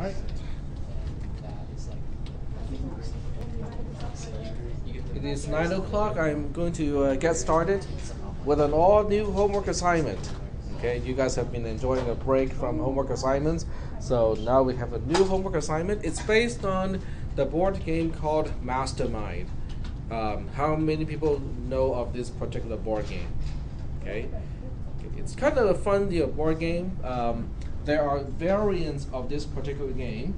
Right. It is 9 o'clock. I'm going to uh, get started with an all new homework assignment. Okay, you guys have been enjoying a break from homework assignments, so now we have a new homework assignment. It's based on the board game called Mastermind. Um, how many people know of this particular board game? Okay, it's kind of a fun you know, board game. Um, there are variants of this particular game,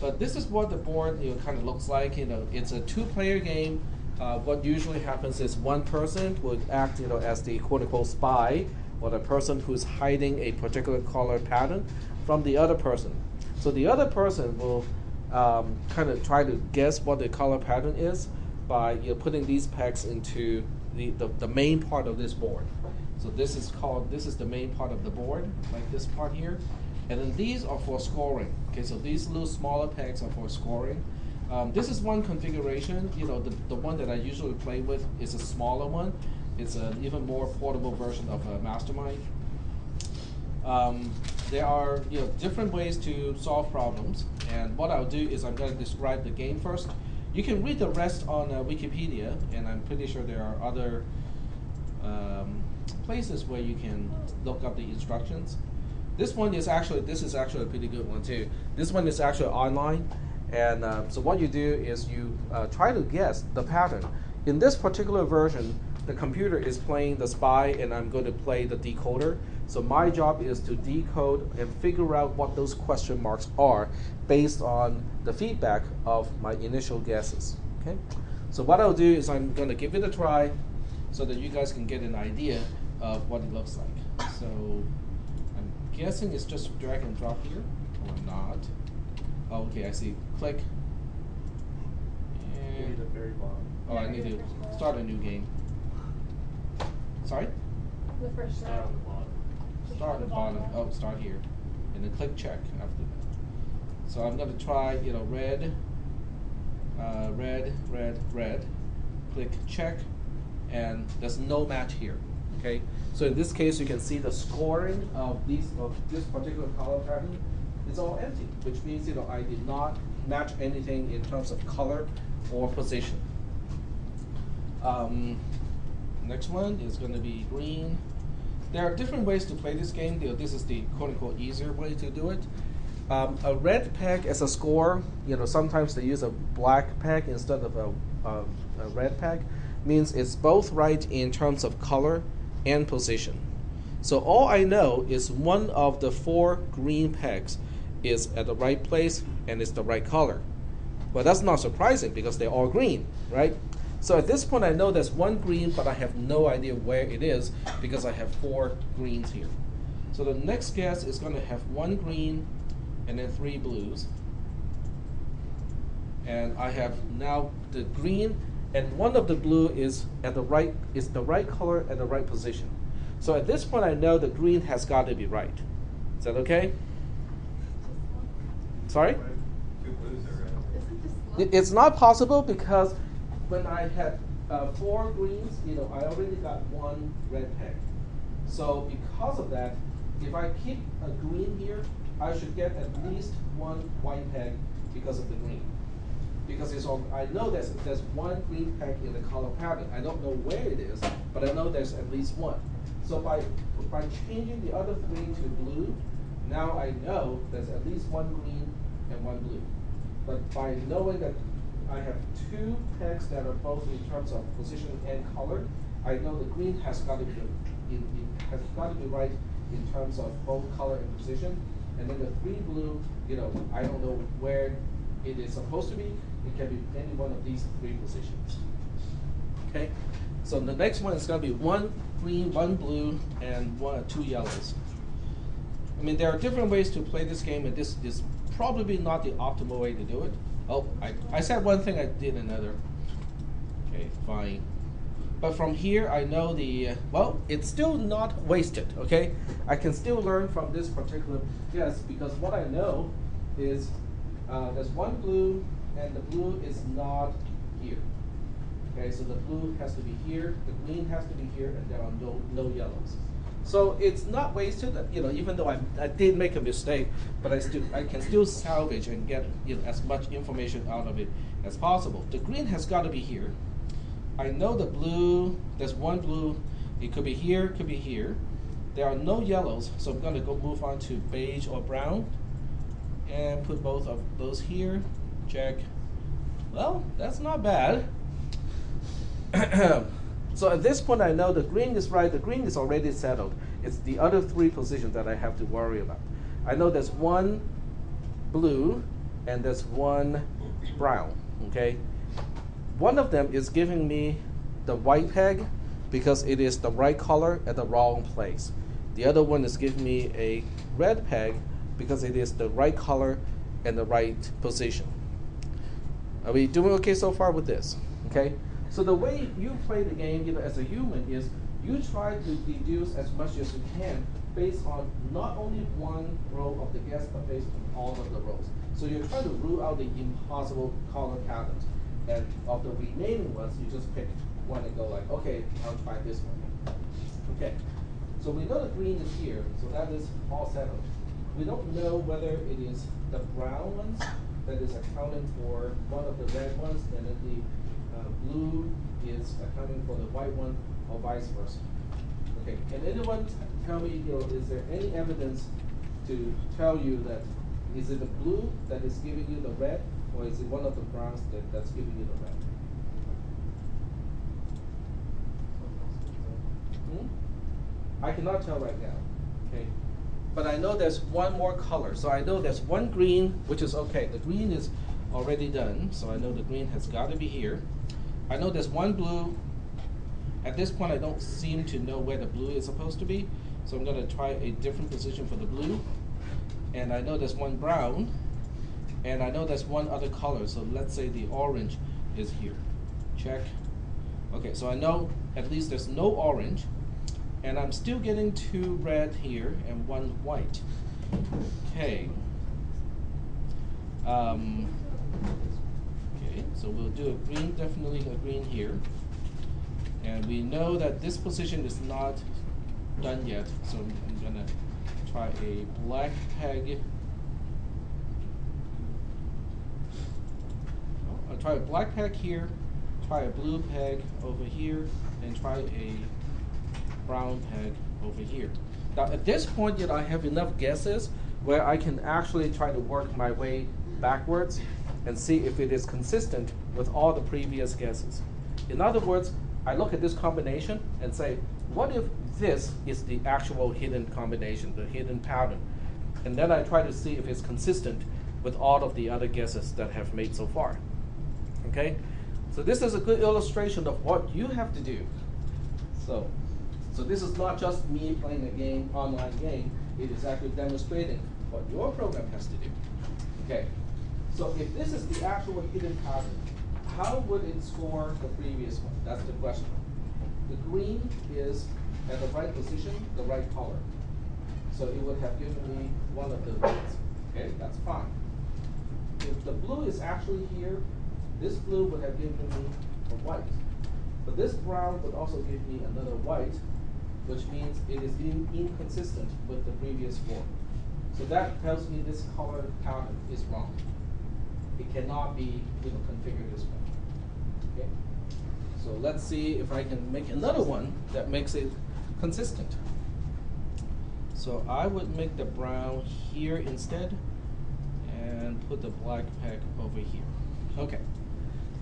but this is what the board you know, kind of looks like. You know, it's a two-player game. Uh, what usually happens is one person would act, you know, as the quote-unquote spy, or the person who's hiding a particular color pattern from the other person. So the other person will um, kind of try to guess what the color pattern is by you know, putting these pegs into the, the, the main part of this board. So this is called, this is the main part of the board, like this part here. And then these are for scoring. Okay, so these little smaller pegs are for scoring. Um, this is one configuration. You know, the, the one that I usually play with is a smaller one. It's an even more portable version of a Mastermind. Um, there are you know different ways to solve problems, and what I'll do is I'm going to describe the game first. You can read the rest on uh, Wikipedia, and I'm pretty sure there are other um, places where you can look up the instructions. This one is actually this is actually a pretty good one too. This one is actually online, and uh, so what you do is you uh, try to guess the pattern. In this particular version, the computer is playing the spy, and I'm going to play the decoder. So my job is to decode and figure out what those question marks are based on the feedback of my initial guesses. Okay. So what I'll do is I'm going to give it a try, so that you guys can get an idea of what it looks like. So guessing it's just drag and drop here, or not. Oh, okay, I see. Click. And the very bottom. oh, I need to start a new game. Sorry? The first Start on round. the bottom. Start at the bottom. Oh, start here, and then click check after that. So I'm gonna try, you know, red, uh, red, red, red. Click check, and there's no match here. Okay. So in this case, you can see the scoring of these of this particular color pattern is all empty, which means you know I did not match anything in terms of color or position. Um, next one is going to be green. There are different ways to play this game. You know, This is the quote unquote easier way to do it. Um, a red peg as a score, you know, sometimes they use a black peg instead of a, a, a red peg, means it's both right in terms of color and position. So all I know is one of the four green pegs is at the right place and it's the right color. Well, that's not surprising because they're all green, right? So at this point, I know there's one green, but I have no idea where it is because I have four greens here. So the next guess is going to have one green and then three blues. And I have now the green and one of the blue is at the right is the right color at the right position. So at this point, I know the green has got to be right. Is that okay? Sorry? It's not possible because when I had uh, four greens, you know, I already got one red peg. So because of that, if I keep a green here, I should get at least one white peg because of the green. Because it's all, I know there's there's one green peg in the color pattern. I don't know where it is, but I know there's at least one. So by by changing the other three to blue, now I know there's at least one green and one blue. But by knowing that I have two pegs that are both in terms of position and color, I know the green has got to be in, in, has got to be right in terms of both color and position. And then the three blue, you know, I don't know where it is supposed to be. It can be any one of these three positions. Okay, so the next one is going to be one green, one blue, and one two yellows. I mean, there are different ways to play this game, and this is probably not the optimal way to do it. Oh, I, I said one thing, I did another. Okay, fine. But from here, I know the, uh, well, it's still not wasted, okay? I can still learn from this particular guess because what I know is uh, there's one blue, and the blue is not here. Okay, so the blue has to be here, the green has to be here, and there are no, no yellows. So it's not wasted, you know, even though I, I did make a mistake, but I still I can still salvage and get you know, as much information out of it as possible. The green has got to be here. I know the blue, there's one blue, it could be here, could be here. There are no yellows, so I'm going to go move on to beige or brown and put both of those here. Check. Well, that's not bad. so at this point, I know the green is right. The green is already settled. It's the other three positions that I have to worry about. I know there's one blue and there's one brown. Okay. One of them is giving me the white peg because it is the right color at the wrong place. The other one is giving me a red peg because it is the right color and the right position. Are we doing okay so far with this? Okay? So the way you play the game, you know, as a human is you try to deduce as much as you can based on not only one row of the guess, but based on all of the rows. So you're trying to rule out the impossible color patterns. And of the remaining ones, you just pick one and go like, okay, I'll try this one. Okay. So we know the green is here, so that is all settled. We don't know whether it is the brown ones that is accounting for one of the red ones, and then the uh, blue is accounting for the white one, or vice versa. Okay, can anyone tell me, you know, is there any evidence to tell you that is it the blue that is giving you the red, or is it one of the browns that, that's giving you the red? Hmm? I cannot tell right now. Okay but I know there's one more color. So I know there's one green, which is okay. The green is already done, so I know the green has got to be here. I know there's one blue. At this point, I don't seem to know where the blue is supposed to be, so I'm going to try a different position for the blue. And I know there's one brown, and I know there's one other color, so let's say the orange is here. Check. Okay, so I know at least there's no orange, and I'm still getting two red here and one white. Okay. Um, okay, so we'll do a green, definitely a green here. And we know that this position is not done yet, so I'm gonna try a black peg. I'll try a black peg here, try a blue peg over here, and try a brown peg over here. Now at this point, know, I have enough guesses where I can actually try to work my way backwards and see if it is consistent with all the previous guesses. In other words, I look at this combination and say, what if this is the actual hidden combination, the hidden pattern? And then I try to see if it's consistent with all of the other guesses that I have made so far. Okay? So this is a good illustration of what you have to do. So so this is not just me playing a game, online game. It is actually demonstrating what your program has to do. Okay. So if this is the actual hidden pattern, how would it score the previous one? That's the question. The green is at the right position, the right color. So it would have given me one of the reds. Okay, that's fine. If the blue is actually here, this blue would have given me a white. But this brown would also give me another white, which means it is in, inconsistent with the previous form. So that tells me this color pattern is wrong. It cannot be you know, configured this way. Okay? So let's see if I can make another one that makes it consistent. So I would make the brown here instead and put the black peg over here. Okay.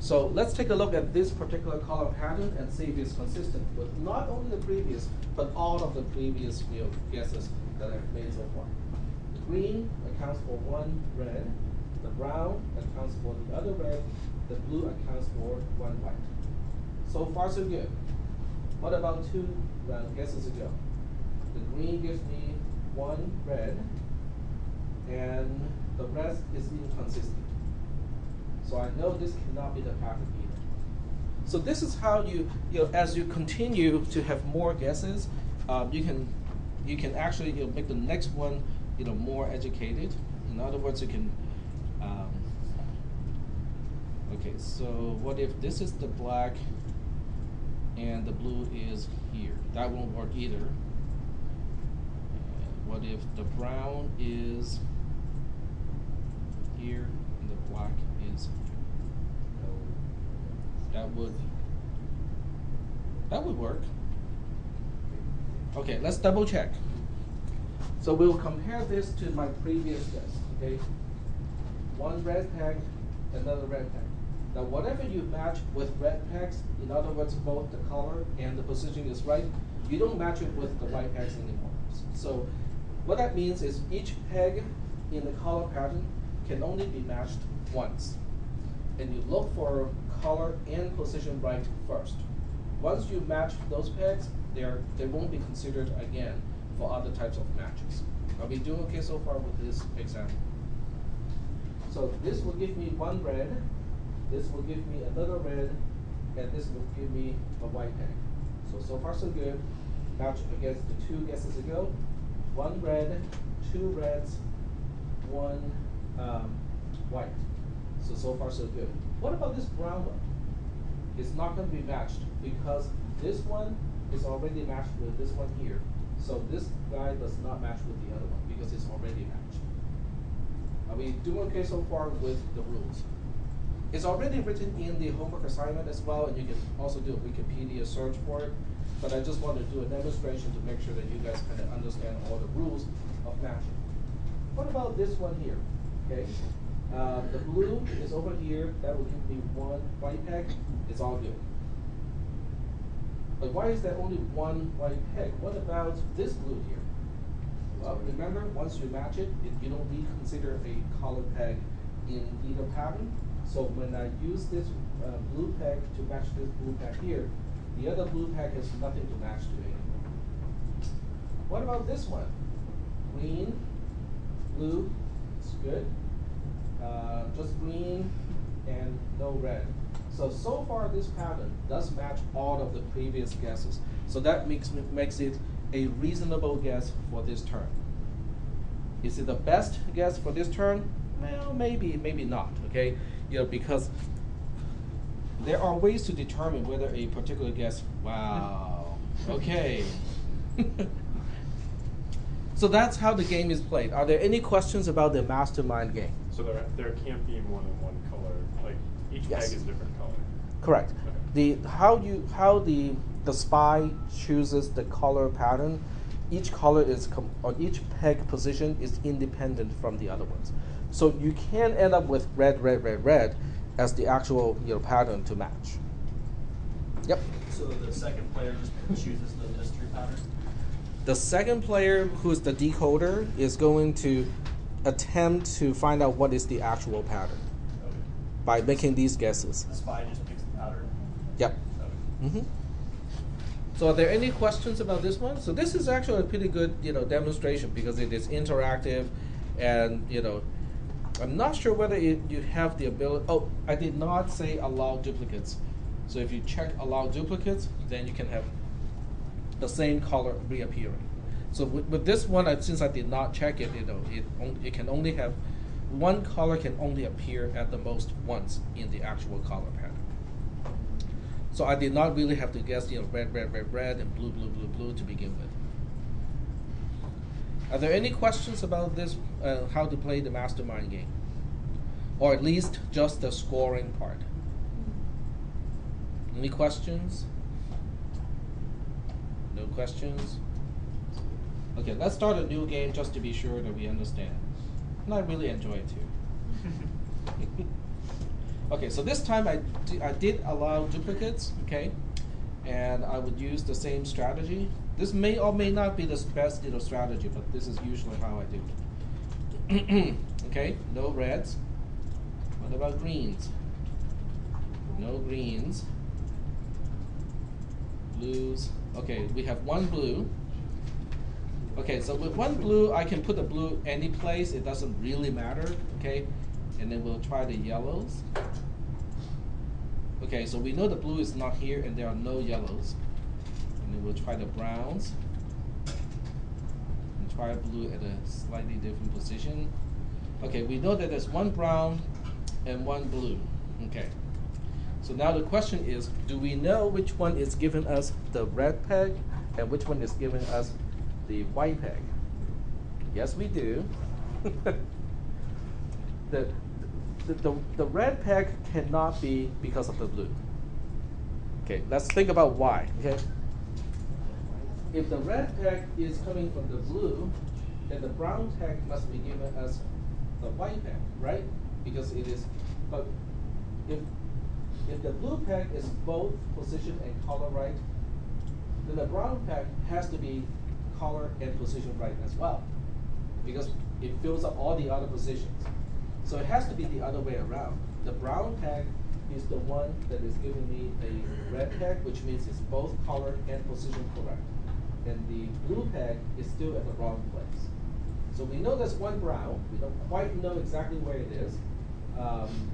So let's take a look at this particular color pattern and see if it's consistent with not only the previous, but all of the previous know, guesses that I've made so far. The green accounts for one red, the brown accounts for the other red, the blue accounts for one white. So far so good. What about two round guesses ago? The green gives me one red, and the rest is inconsistent. So I know this cannot be the pattern either. So this is how you, you know, as you continue to have more guesses, um, you can you can actually you know, make the next one you know more educated. In other words, you can. Um, okay, so what if this is the black and the blue is here? That won't work either. what if the brown is here and the black? That would that would work. Okay, let's double check. So we'll compare this to my previous test, okay? One red peg, another red peg. Now whatever you match with red pegs, in other words, both the color and the position is right, you don't match it with the white pegs anymore. So what that means is each peg in the color pattern can only be matched once. And you look for color and position right first. Once you match those pegs, they're, they won't be considered again for other types of matches. Are we doing okay so far with this example? So this will give me one red, this will give me another red, and this will give me a white peg. So, so far so good. Match against the two guesses ago. One red, two reds, one um, white. So, so far so good. What about this brown one? It's not going to be matched because this one is already matched with this one here. So this guy does not match with the other one because it's already matched. Are we doing okay so far with the rules? It's already written in the homework assignment as well, and you can also do a Wikipedia search for it. But I just want to do a demonstration to make sure that you guys kind of understand all the rules of matching. What about this one here? Okay, uh, the blue is over here. That will give me one white peg. It's all good. But why is there only one white peg? What about this blue here? Well, remember, once you match it, it you don't need to consider a color peg in either pattern. So when I use this uh, blue peg to match this blue peg here, the other blue peg has nothing to match to anymore. What about this one? Green, blue, it's good. Uh, just green and no red. So, so far this pattern does match all of the previous guesses. So that makes, makes it a reasonable guess for this turn. Is it the best guess for this turn? Well, maybe, maybe not, okay? You know, because there are ways to determine whether a particular guess, wow, okay. so that's how the game is played. Are there any questions about the mastermind game? So there, there can't be more than one color, like each Yes. peg is a different color. Correct. Okay. The how you how the the spy chooses the color pattern, each color is com- or each peg position is independent from the other ones. So you can end up with red, red, red, red as the actual you know pattern to match. Yep. So the second player just chooses the mystery pattern? The second player, who's the decoder, is going to attempt to find out what is the actual pattern Okay. by making these guesses. The spy just picks the pattern? Yep. Okay. hmm So are there any questions about this one? So this is actually a pretty good, you know, demonstration because it is interactive, and you know, I'm not sure whether it, you have the ability. Oh, I did not say allow duplicates. So if you check allow duplicates, then you can have the same color reappearing. So with, with this one, I, since I did not check it, you know, it on, it can only have one color can only appear at the most once in the actual color pattern. So I did not really have to guess, you know, red, red, red, red, and blue, blue, blue, blue to begin with. Are there any questions about this, uh, how to play the mastermind game? Or at least just the scoring part? Any questions? No questions? Okay, let's start a new game just to be sure that we understand. And I really enjoy it too. Okay, so this time I, I did allow duplicates, okay? And I would use the same strategy. This may or may not be the best little strategy, but this is usually how I do it. okay, no reds. What about greens? No greens. Blues. Okay, we have one blue. Okay, so with one blue, I can put the blue any place. It doesn't really matter, okay? And then we'll try the yellows. Okay, so we know the blue is not here and there are no yellows. And then we'll try the browns. And try blue at a slightly different position. Okay, we know that there's one brown and one blue. Okay. So now the question is, do we know which one is giving us the red peg and which one is giving us the white peg? Yes, we do. the, the, the, the red peg cannot be because of the blue. Okay, let's think about why. Okay. If the red peg is coming from the blue, then the brown peg must be given as the white peg, right? Because it is, but if if the blue peg is both position and color right, then the brown peg has to be color and position right as well. Because it fills up all the other positions. So it has to be the other way around. The brown peg is the one that is giving me a red peg, which means it's both color and position correct. And the blue peg is still at the wrong place. So we know there's one brown. We don't quite know exactly where it is. Um,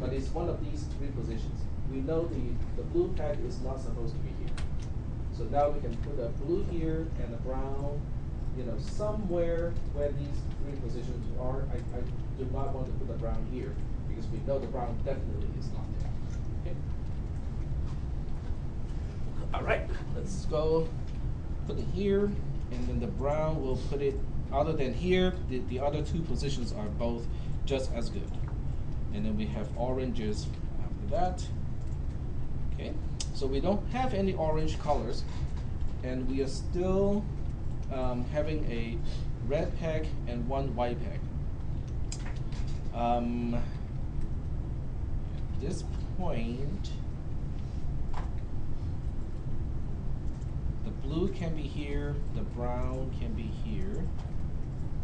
but it's one of these three positions. We know the, the blue peg is not supposed to be. So now we can put a blue here and a brown, you know, somewhere where these three positions are. I, I do not want to put the brown here because we know the brown definitely is not there. Okay. All right, let's go put it here, and then the brown will put it, other than here, the, the other two positions are both just as good. And then we have oranges after that. Okay, so we don't have any orange colors, and we are still um, having a red peg and one white peg. Um, at this point, the blue can be here, the brown can be here,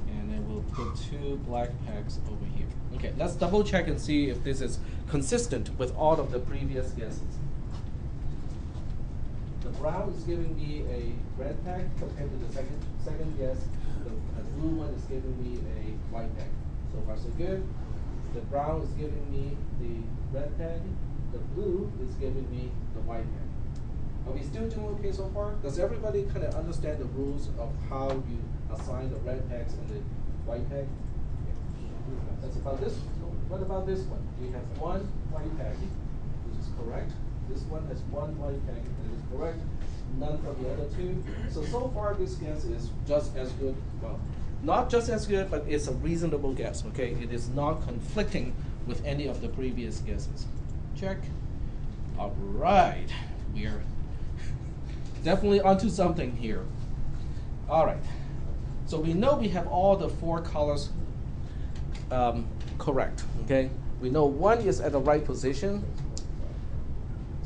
and then we'll put two black pegs over here. Okay, let's double check and see if this is consistent with all of the previous guesses. The brown is giving me a red peg compared to the second second guess. The, the blue one is giving me a white peg. So far so good. The brown is giving me the red peg. The blue is giving me the white peg. Are we still doing okay so far? Does everybody kind of understand the rules of how you assign the red pegs and the white peg? Okay. That's about this. What about this one? We have one white peg, which is correct. This one has one white peg, that is correct. None from the other two. So, so far this guess is just as good. Well, not just as good, but it's a reasonable guess, okay? It is not conflicting with any of the previous guesses. Check. All right. We are definitely onto something here. All right. So we know we have all the four colors um, correct, okay? We know one is at the right position.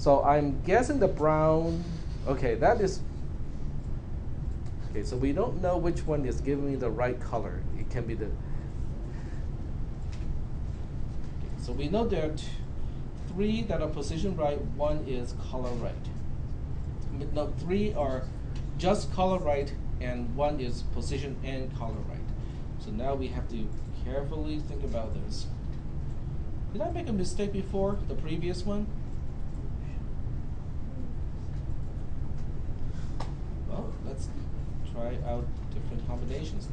So I'm guessing the brown, okay, that is, okay, so we don't know which one is giving me the right color. It can be the, so we know there are t- three that are position right, one is color right. No, three are just color right, and one is position and color right. So now we have to carefully think about this. Did I make a mistake before, the previous one? Well, let's try out different combinations.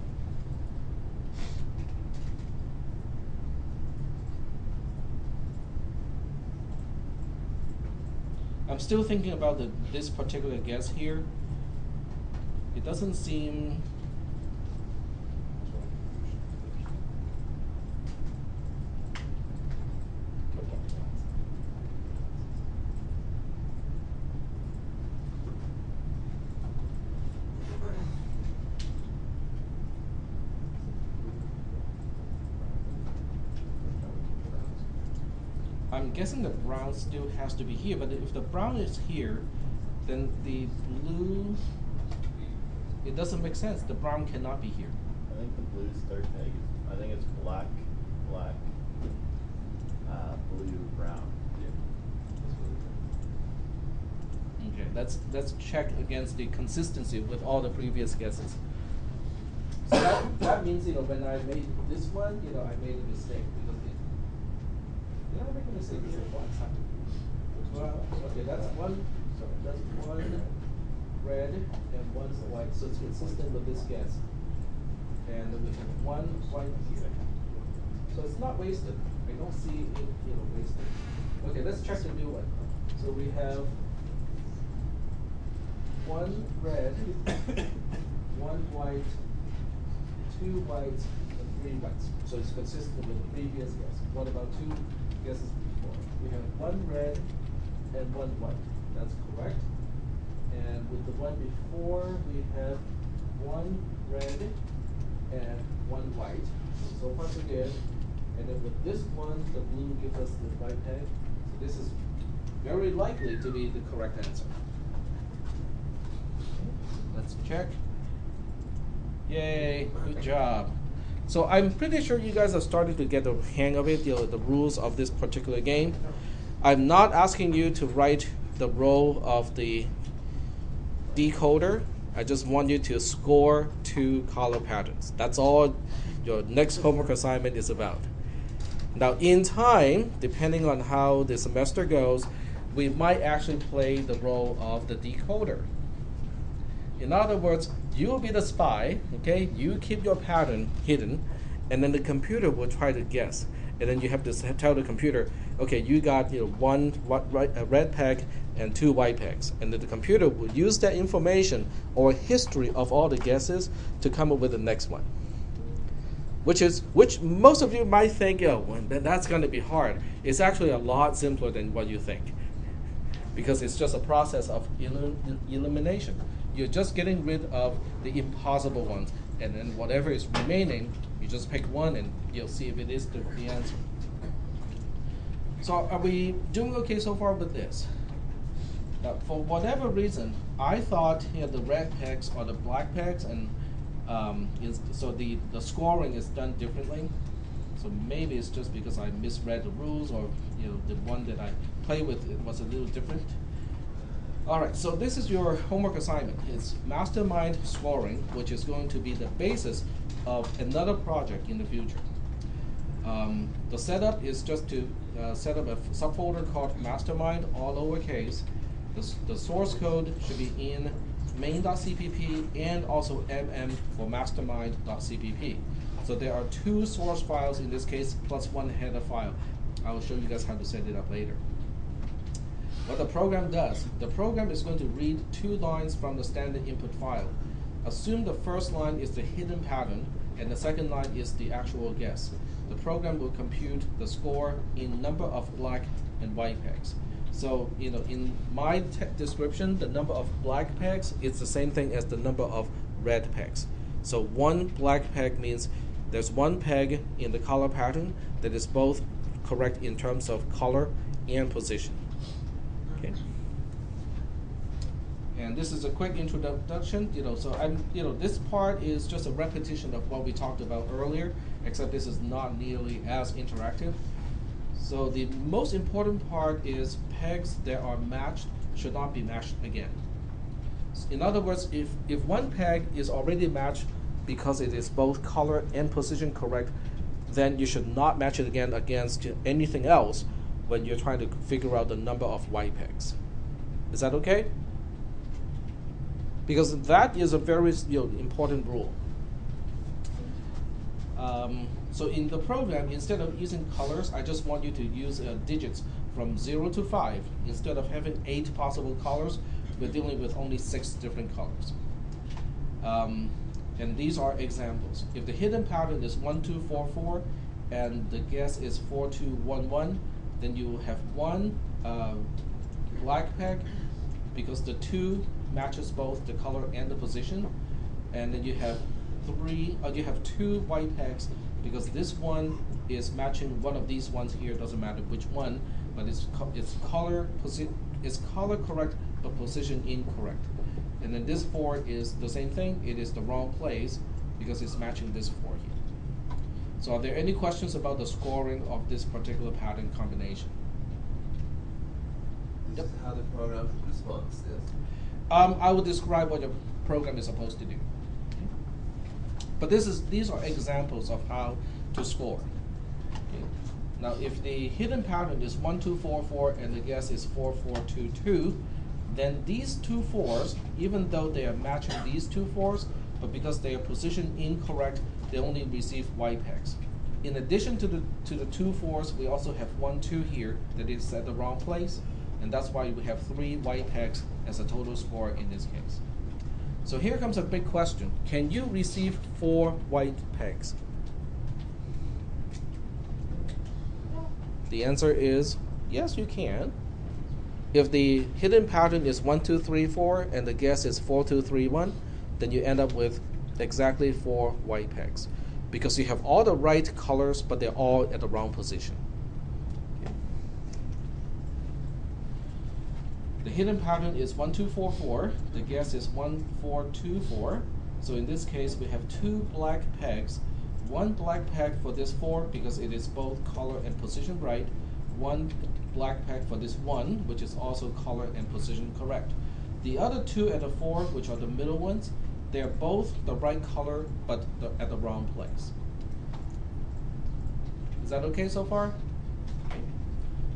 I'm still thinking about the, this particular guess here. It doesn't seem. I'm guessing the brown still has to be here, but if the brown is here, then the blue, it doesn't make sense. The brown cannot be here. I think the blue's third peg is, I think it's black, black, uh, blue, brown. Okay, let's let's check against the consistency with all the previous guesses. So that, that means you know when I made this one, you know I made a mistake Well, okay, that's one. Sorry, that's one red and one white, so it's consistent with this guess. And we have one white here. So it's not wasted. I don't see it, you know, wasted. Okay, let's check the new one. So we have one red, one white, two whites and three whites. So it's consistent with the previous guess. What about two guesses? We have one red and one white. That's correct. And with the one before, we have one red and one white. So far so good. And then with this one, the blue gives us the white peg. So this is very likely to be the correct answer. Let's check. Yay, good job. So I'm pretty sure you guys are starting to get the hang of it, you know, the rules of this particular game. I'm not asking you to write the role of the decoder. I just want you to score two color patterns. That's all your next homework assignment is about. Now, in time, depending on how the semester goes, we might actually play the role of the decoder. In other words, you will be the spy, okay? You keep your pattern hidden, and then the computer will try to guess. And then you have to tell the computer, okay, you got you know one red peg and two white pegs, and then the computer will use that information or history of all the guesses to come up with the next one. Which is which most of you might think, oh, that's going to be hard. It's actually a lot simpler than what you think because it's just a process of elim- elimination. You're just getting rid of the impossible ones, and then whatever is remaining, you just pick one and you'll see if it is the, the answer. So, are we doing okay so far with this? Now, for whatever reason, I thought here the red pegs or the black pegs, and um, is, so the, the scoring is done differently. So maybe it's just because I misread the rules, or you know, the one that I play with it was a little different. All right, so this is your homework assignment. It's mastermind scoring, which is going to be the basis of another project in the future. Um, the setup is just to uh, set up a subfolder called mastermind, all lowercase. The, the source code should be in main.cpp and also mm for mastermind.cpp. So there are two source files in this case, plus one header file. I will show you guys how to set it up later. What the program does, the program is going to read two lines from the standard input file. Assume the first line is the hidden pattern and the second line is the actual guess. The program will compute the score in number of black and white pegs. So, you know, in my description, the number of black pegs is the same thing as the number of red pegs. So one black peg means there's one peg in the color pattern that is both correct in terms of color and position. Okay. And this is a quick introduction, you know, so I'm, you know, this part is just a repetition of what we talked about earlier, except this is not nearly as interactive. So the most important part is pegs that are matched should not be matched again. In other words, if, if one peg is already matched because it is both color and position correct, then you should not match it again against anything else when you're trying to figure out the number of white pegs. Is that okay? Because that is a very you know, important rule. Um, so in the program, instead of using colors, I just want you to use uh, digits from 0 to 5. Instead of having 8 possible colors, we're dealing with only 6 different colors. Um, and these are examples. If the hidden pattern is 1244 and the guess is 4211, then you have one uh, black peg because the 2 matches both the color and the position. And then you have three, uh, you have two white pegs because this one is matching one of these ones here. Doesn't matter which one, but it's co- it's color posi- it's color correct but position incorrect. And then this four is the same thing. It is the wrong place because it's matching this four. So are there any questions about the scoring of this particular pattern combination? This is how the program responds this. Um, I will describe what your program is supposed to do. But this is these are examples of how to score. Okay. Now, if the hidden pattern is one two four four and the guess is four four two two, then these two fours, even though they are matching these two fours, but because they are positioned incorrect, they only receive white pegs. In addition to the to the two fours, we also have one two here that is at the wrong place, and that's why we have three white pegs as a total score in this case. So here comes a big question. Can you receive four white pegs? The answer is yes, you can. If the hidden pattern is 1, 2, 3, 4, and the guess is 4, 2, 3, 1, then you end up with exactly four white pegs. Because you have all the right colors, but they're all at the wrong position. The hidden pattern is 1, 2, 4, 4. The guess is 1, 4, 2, 4. So in this case, we have two black pegs. One black peg for this 4 because it is both color and position right. One black peg for this 1, which is also color and position correct. The other two at the 4, which are the middle ones, they are both the right color but the, at the wrong place. Is that okay so far?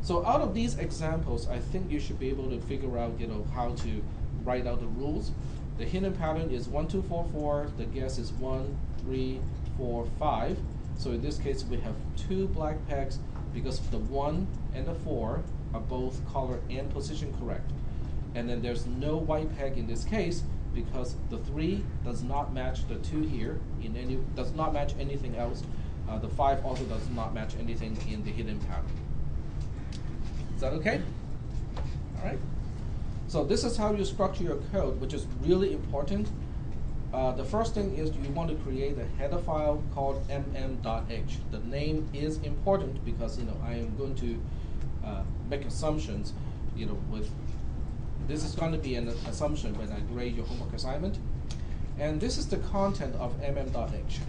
So out of these examples, I think you should be able to figure out, you know, how to write out the rules. The hidden pattern is one, two, four, four. The guess is one, three, four, five. So in this case, we have two black pegs because the one and the four are both color and position correct. And then there's no white peg in this case because the three does not match the two here in any does not match anything else. Uh, the five also does not match anything in the hidden pattern. Is that okay? All right. So this is how you structure your code, which is really important. Uh, the first thing is you want to create a header file called mm.h. The name is important because you know I am going to uh, make assumptions. You know, with this is going to be an assumption when I grade your homework assignment, and this is the content of mm.h.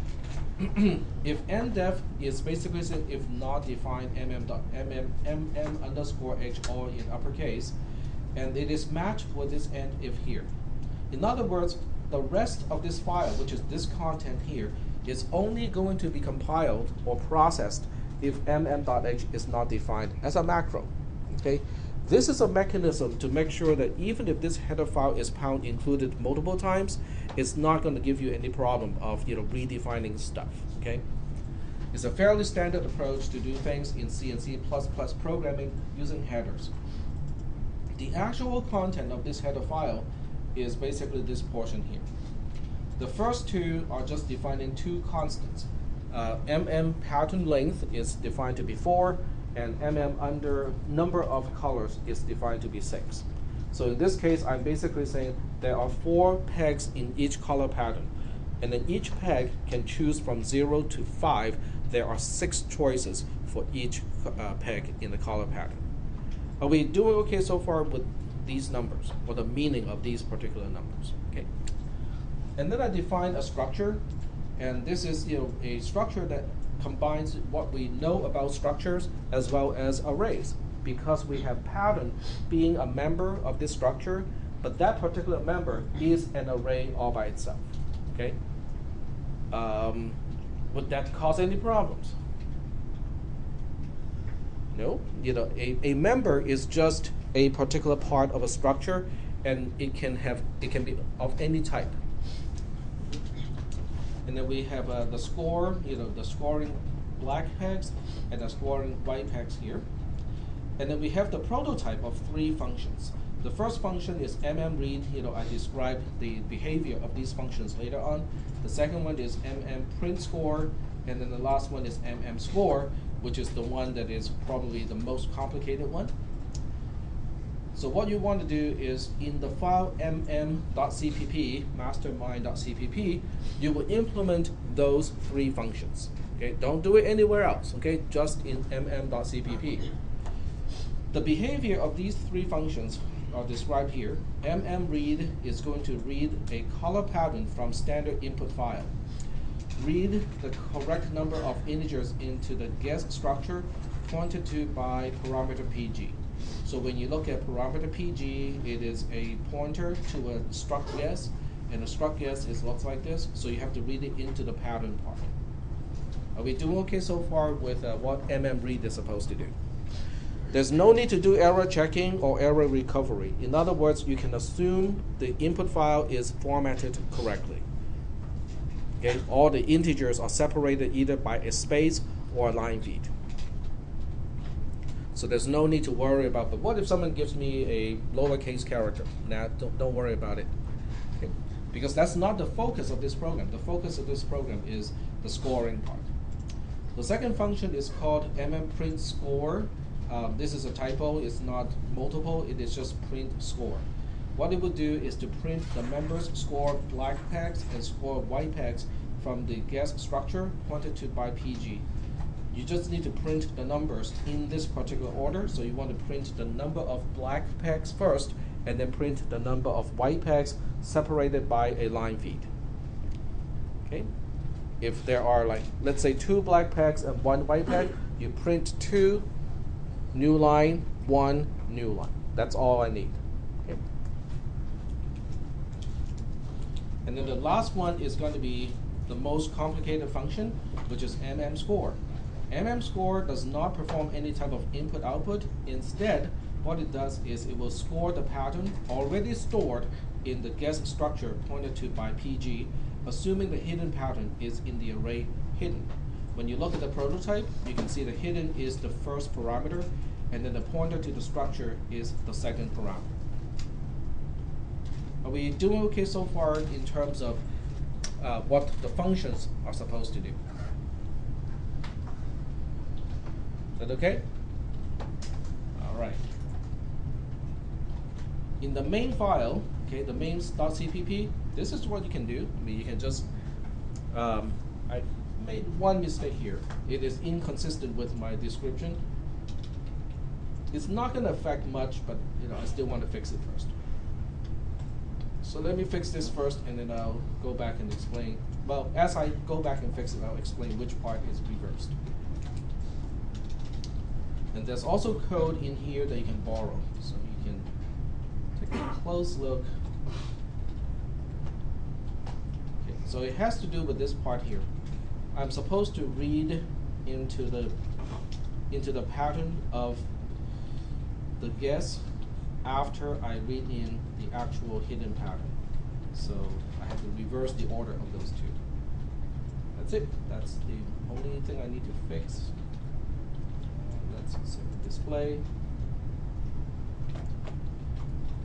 if ndef is basically said if not defined mm dot mm mm underscore h all in uppercase, and it is matched with this end if here. In other words, the rest of this file, which is this content here, is only going to be compiled or processed if mm.h is not defined as a macro. Okay, this is a mechanism to make sure that even if this header file is pound included multiple times, it's not going to give you any problem of you know redefining stuff. Okay, it's a fairly standard approach to do things in C and C++ programming using headers. The actual content of this header file is basically this portion here. The first two are just defining two constants. Uh, mm pattern length is defined to be 4, and mm under number of colors is defined to be 6. So in this case, I'm basically saying there are four pegs in each color pattern. And then each peg can choose from 0 to 5. There are six choices for each uh, peg in the color pattern. Are we doing okay so far with these numbers or the meaning of these particular numbers? Okay. And then I define a structure, and this is you know a structure that combines what we know about structures as well as arrays because we have pattern being a member of this structure, but that particular member is an array all by itself. Okay. Um, would that cause any problems? No, you know, a, a member is just a particular part of a structure, and it can have it can be of any type. And then we have uh, the score, you know, the scoring black pegs and the scoring white pegs here. And then we have the prototype of three functions. The first function is mmRead. You know, I described the behavior of these functions later on. The second one is mmPrintScore, and then the last one is mmScore, which is the one that is probably the most complicated one. So what you want to do is in the file mm.cpp, mastermind.cpp, you will implement those three functions. Okay, don't do it anywhere else. Okay, just in mm.cpp. The behavior of these three functions are described here. mmRead is going to read a color pattern from standard input file. Read the correct number of integers into the guess structure pointed to by parameter pg. So when you look at parameter PG, it is a pointer to a struct guess, and a struct guess is looks like this. So you have to read it into the pattern part. Are we doing okay so far with uh, what mmRead is supposed to do? There's no need to do error checking or error recovery. In other words, you can assume the input file is formatted correctly. Okay, all the integers are separated either by a space or a line feed. So there's no need to worry about, but what if someone gives me a lowercase character? Nah, don't, don't worry about it. Okay. because that's not the focus of this program. The focus of this program is the scoring part. The second function is called mmprint score. Um, this is a typo. It's not multiple. It is just print score. What it would do is to print the members score black pegs and score white pegs from the guess structure pointed to by PG. You just need to print the numbers in this particular order. So you want to print the number of black pegs first, and then print the number of white pegs separated by a line feed. Okay? If there are like, let's say two black pegs and one white peg, you print two, new line, one, new line. That's all I need. Okay? And then the last one is going to be the most complicated function, which is mm score. Mm score does not perform any type of input output. Instead, what it does is it will score the pattern already stored in the guess structure pointed to by PG, assuming the hidden pattern is in the array hidden. When you look at the prototype, you can see the hidden is the first parameter, and then the pointer to the structure is the second parameter. Are we doing okay so far in terms of uh, what the functions are supposed to do? Is that okay? All right. In the main file, okay, the main.cpp, this is what you can do. I mean, you can just, um, I made one mistake here. It is inconsistent with my description. It's not going to affect much, but you know, I still want to fix it first. So let me fix this first, and then I'll go back and explain. Well, as I go back and fix it, I'll explain which part is reversed. And there's also code in here that you can borrow, so you can take a close look. Okay, so it has to do with this part here. I'm supposed to read into the into the pattern of the guess after I read in the actual hidden pattern. So I have to reverse the order of those two. That's it. That's the only thing I need to fix. Save display.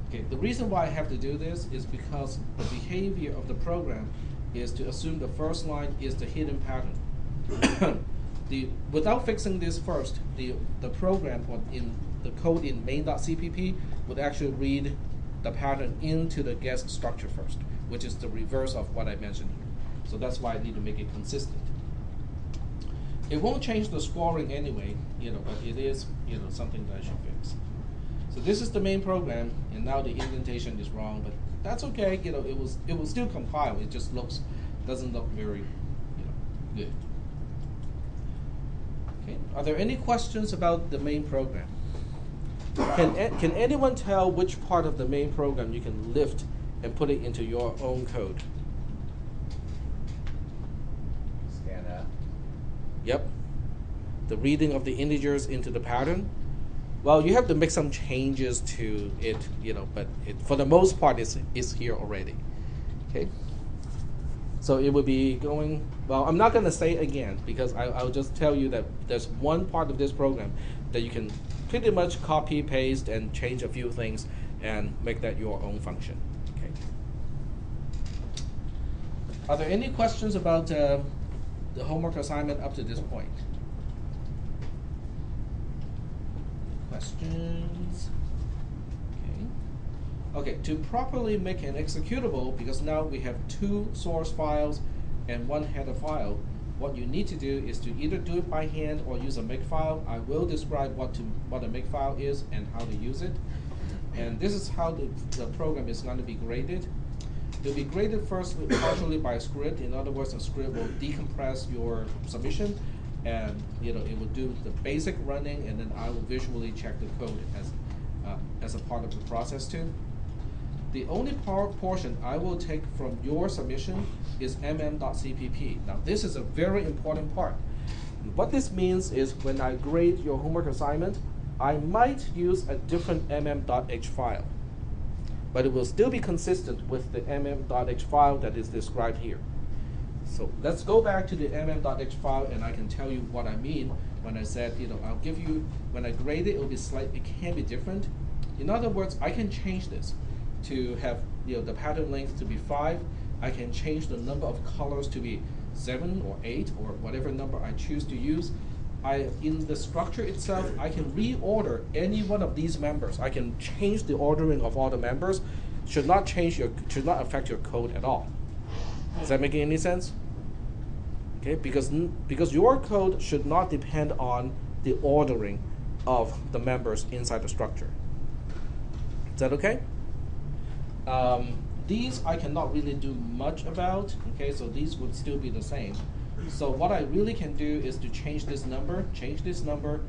Okay, the reason why I have to do this is because the behavior of the program is to assume the first line is the hidden pattern. the without fixing this first, the the program in the code in main.cpp would actually read the pattern into the guess structure first, which is the reverse of what I mentioned here. So that's why I need to make it consistent. It won't change the scoring anyway, you know, but it is, you know, something that I should fix. So this is the main program, and now the indentation is wrong, but that's okay. You know, it was it will still compile. It just looks doesn't look very, you know, good. Okay. Are there any questions about the main program? Can, can anyone tell which part of the main program you can lift and put it into your own code? Scan that. Yep. The reading of the integers into the pattern. Well, you have to make some changes to it, you know, but it, for the most part, it's, it's here already. Okay. So it would be going, well, I'm not going to say again because I, I'll just tell you that there's one part of this program that you can pretty much copy, paste, and change a few things and make that your own function. Okay. Are there any questions about uh, the homework assignment up to this point? Questions? Okay. To properly make an executable, because now we have two source files and one header file, what you need to do is to either do it by hand or use a makefile. I will describe what to what a makefile is and how to use it. And this is how the, the program is going to be graded. Will be graded first partially by a script. In other words, the script will decompress your submission and you know it will do the basic running and then I will visually check the code as uh, as a part of the process too. The only part portion I will take from your submission is mm.cpp. Now this is a very important part. What this means is when I grade your homework assignment, I might use a different mm.h file, but it will still be consistent with the mm.h file that is described here. So let's go back to the mm.h file and I can tell you what I mean when I said, you know, I'll give you, when I grade it, it will be slight, it can be different. In other words, I can change this to have you know, the pattern length to be five. I can change the number of colors to be seven or eight or whatever number I choose to use. I, in the structure itself, I can reorder any one of these members. I can change the ordering of all the members. Should not change your, should not affect your code at all. Is that making any sense? Okay, because because your code should not depend on the ordering of the members inside the structure. Is that okay? Um, these I cannot really do much about. Okay, so these would still be the same. So what I really can do is to change this number, change this number,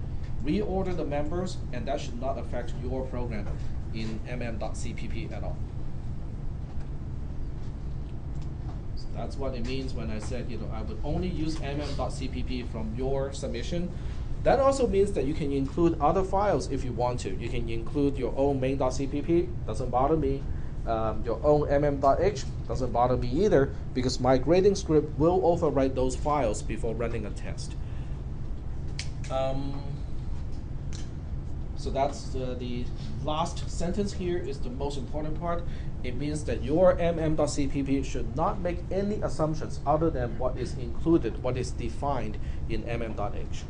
reorder the members, and that should not affect your program in mm.cpp at all. So that's what it means when I said, you know, I would only use mm.cpp from your submission. That also means that you can include other files if you want to. You can include your own main.cpp, doesn't bother me. Um, your own mm.h doesn't bother me either because my grading script will overwrite those files before running a test. Um, so that's uh, the last sentence here is the most important part. It means that your mm.cpp should not make any assumptions other than what is included, what is defined in mm.h.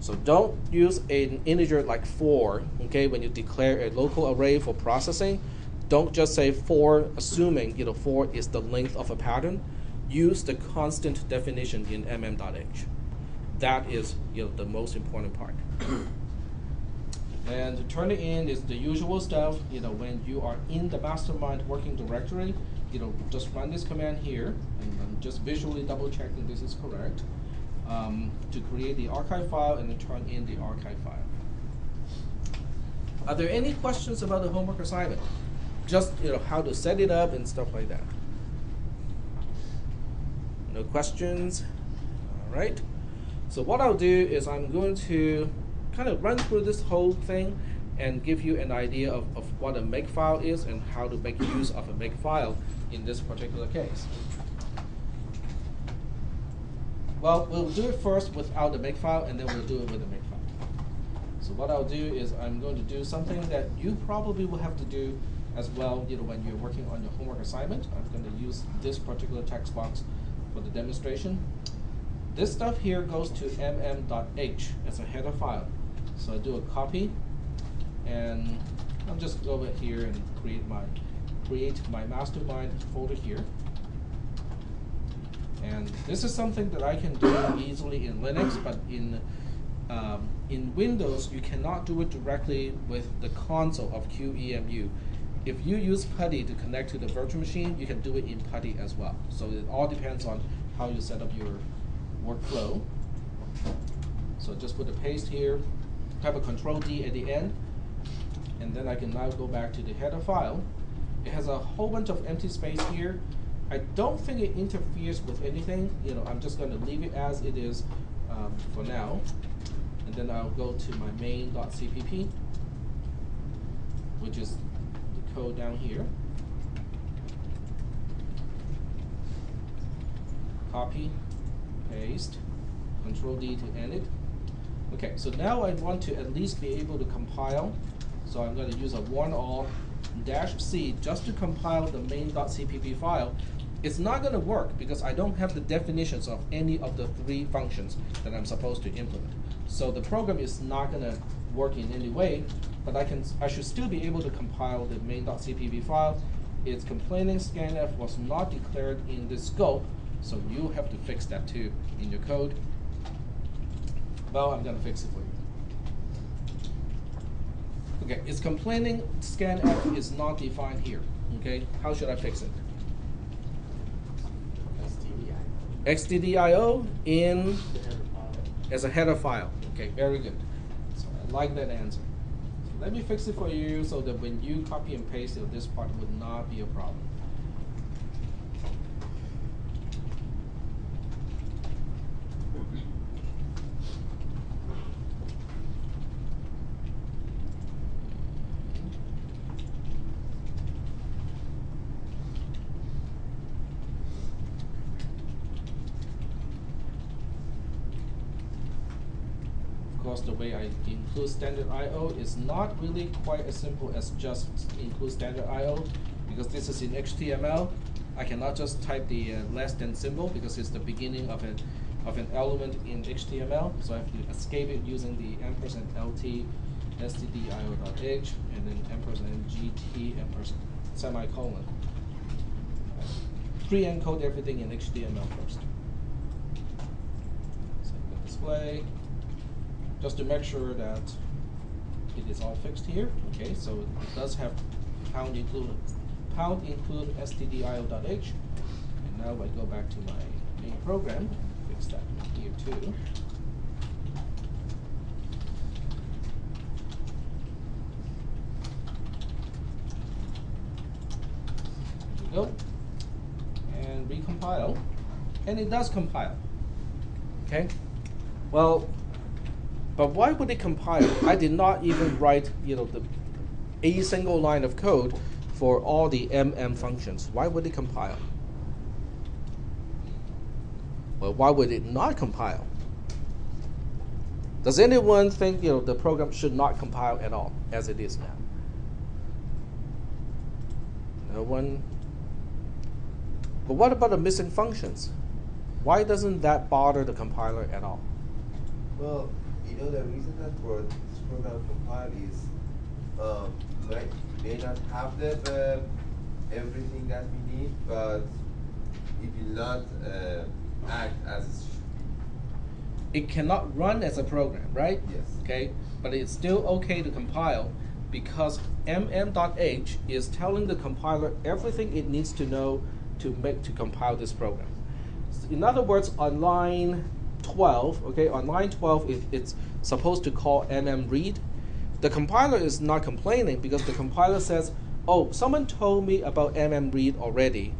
So don't use an integer like 4, okay, when you declare a local array for processing. Don't just say 4 assuming, you know, 4 is the length of a pattern. Use the constant definition in mm.h. That is, you know, the most important part. And to turn it in is the usual stuff. You know, when you are in the mastermind working directory, you know, just run this command here and, and just visually double check that this is correct um, to create the archive file and then turn in the archive file. Are there any questions about the homework assignment? Just you know how to set it up and stuff like that. No questions. All right. So what I'll do is I'm going to kind of run through this whole thing and give you an idea of, of what a makefile is and how to make use of a makefile in this particular case. Well, we'll do it first without the makefile and then we'll do it with the makefile. So what I'll do is I'm going to do something that you probably will have to do as well, you know, when you're working on your homework assignment. I'm going to use this particular text box for the demonstration. This stuff here goes to mm.h as a header file. So I do a copy, and I'll just go over here and create my create my mastermind folder here. And this is something that I can do easily in Linux, but in um, in Windows you cannot do it directly with the console of QEMU. If you use PuTTY to connect to the virtual machine, you can do it in PuTTY as well. So it all depends on how you set up your workflow. So just put a paste here, type a control D at the end, and then I can now go back to the header file. It has a whole bunch of empty space here. I don't think it interferes with anything. You know, I'm just going to leave it as it is um, for now. And then I'll go to my main.cpp, which is code down here. Copy, paste, Control D to end it. Okay, so now I want to at least be able to compile. So I'm going to use a warn all dash C just to compile the main.cpp file. It's not going to work because I don't have the definitions of any of the three functions that I'm supposed to implement. So the program is not going to work in any way, but I can I should still be able to compile the main.cpp file. It's complaining scanf was not declared in the scope, so you have to fix that too in your code. Well, I'm gonna fix it for you. Okay, it's complaining scanf is not defined here. Okay, how should I fix it? stdio in as a header file. Okay, very good. Like that answer. Let me fix it for you so that when you copy and paste it, this part would not be a problem. The way I include standard I/O is not really quite as simple as just include standard I/O, because this is in HTML. I cannot just type the uh, less than symbol because it's the beginning of an of an element in HTML. So I have to escape it using the ampersand lt stdio.h and then ampersand gt ampersand semicolon. Pre-encode everything in HTML first. The display. Just to make sure that it is all fixed here. Okay, so it does have pound include pound include stdio.h. And now I go back to my main program, fix that here too. There we go. And recompile. And it does compile. Okay? Well, but why would it compile? I did not even write, you know, the a single line of code for all the MM functions. Why would it compile? Well, why would it not compile? Does anyone think you know the program should not compile at all as it is now? No one. But what about the missing functions? Why doesn't that bother the compiler at all? Well, know the reason that for this program compile is um, might may not have the uh, everything that we need, but it will not uh, act as it should It cannot run as a program, right? Yes. Okay, but it's still okay to compile because mm.h is telling the compiler everything it needs to know to make to compile this program. In other words, on line 12, okay, on line 12, it, it's supposed to call mm read. The compiler is not complaining because the compiler says, "Oh, someone told me about mm read already,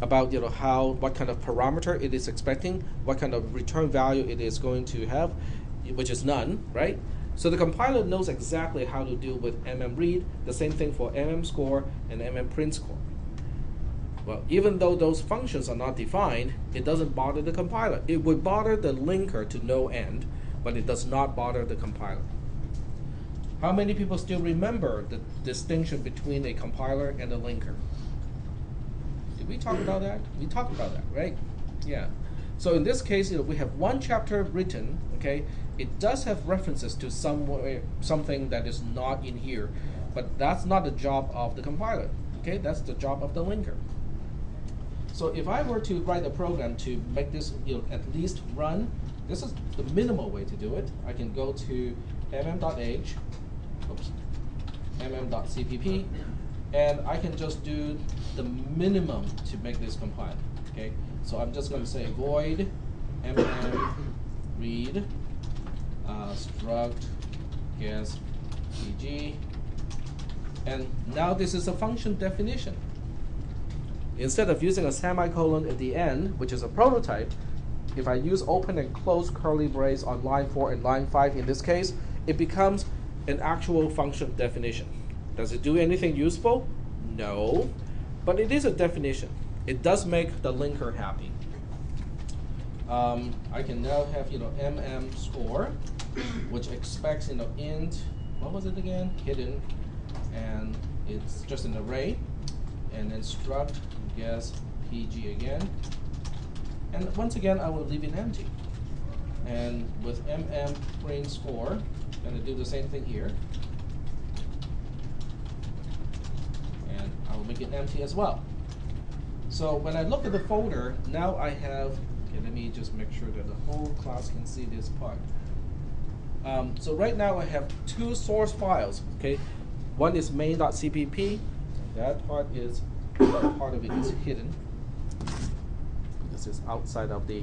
about you know how what kind of parameter it is expecting, what kind of return value it is going to have, which is none, right?" So the compiler knows exactly how to deal with mm read. The same thing for mm score and mm print score. Well, even though those functions are not defined, it doesn't bother the compiler. It would bother the linker to no end, but it does not bother the compiler. How many people still remember the distinction between a compiler and a linker? Did we talk about that? We talked about that, right? Yeah. So in this case, you know, we have one chapter written. Okay, it does have references to somewhere something that is not in here, but that's not the job of the compiler. Okay, that's the job of the linker. So if I were to write a program to make this you know, at least run, this is the minimal way to do it. I can go to mm.h, oops, mm.cpp, and I can just do the minimum to make this compile. Okay, so I'm just going to say void mm read uh, struct guess pg, and now this is a function definition. Instead of using a semicolon at the end, which is a prototype, if I use open and close curly brace on line 4 and line 5 in this case, it becomes an actual function definition. Does it do anything useful? No, but it is a definition. It does make the linker happy. Um, I can now have you know mm score, which expects you know int, what was it again? Hidden, and it's just an array, and then struct guess pg again, and once again I will leave it empty. And with mm print score, I'm gonna do the same thing here. And I will make it empty as well. So when I look at the folder, now I have, okay, let me just make sure that the whole class can see this part. Um, so right now I have two source files, okay? One is main.cpp, that part is, that part of it is hidden. Is outside of the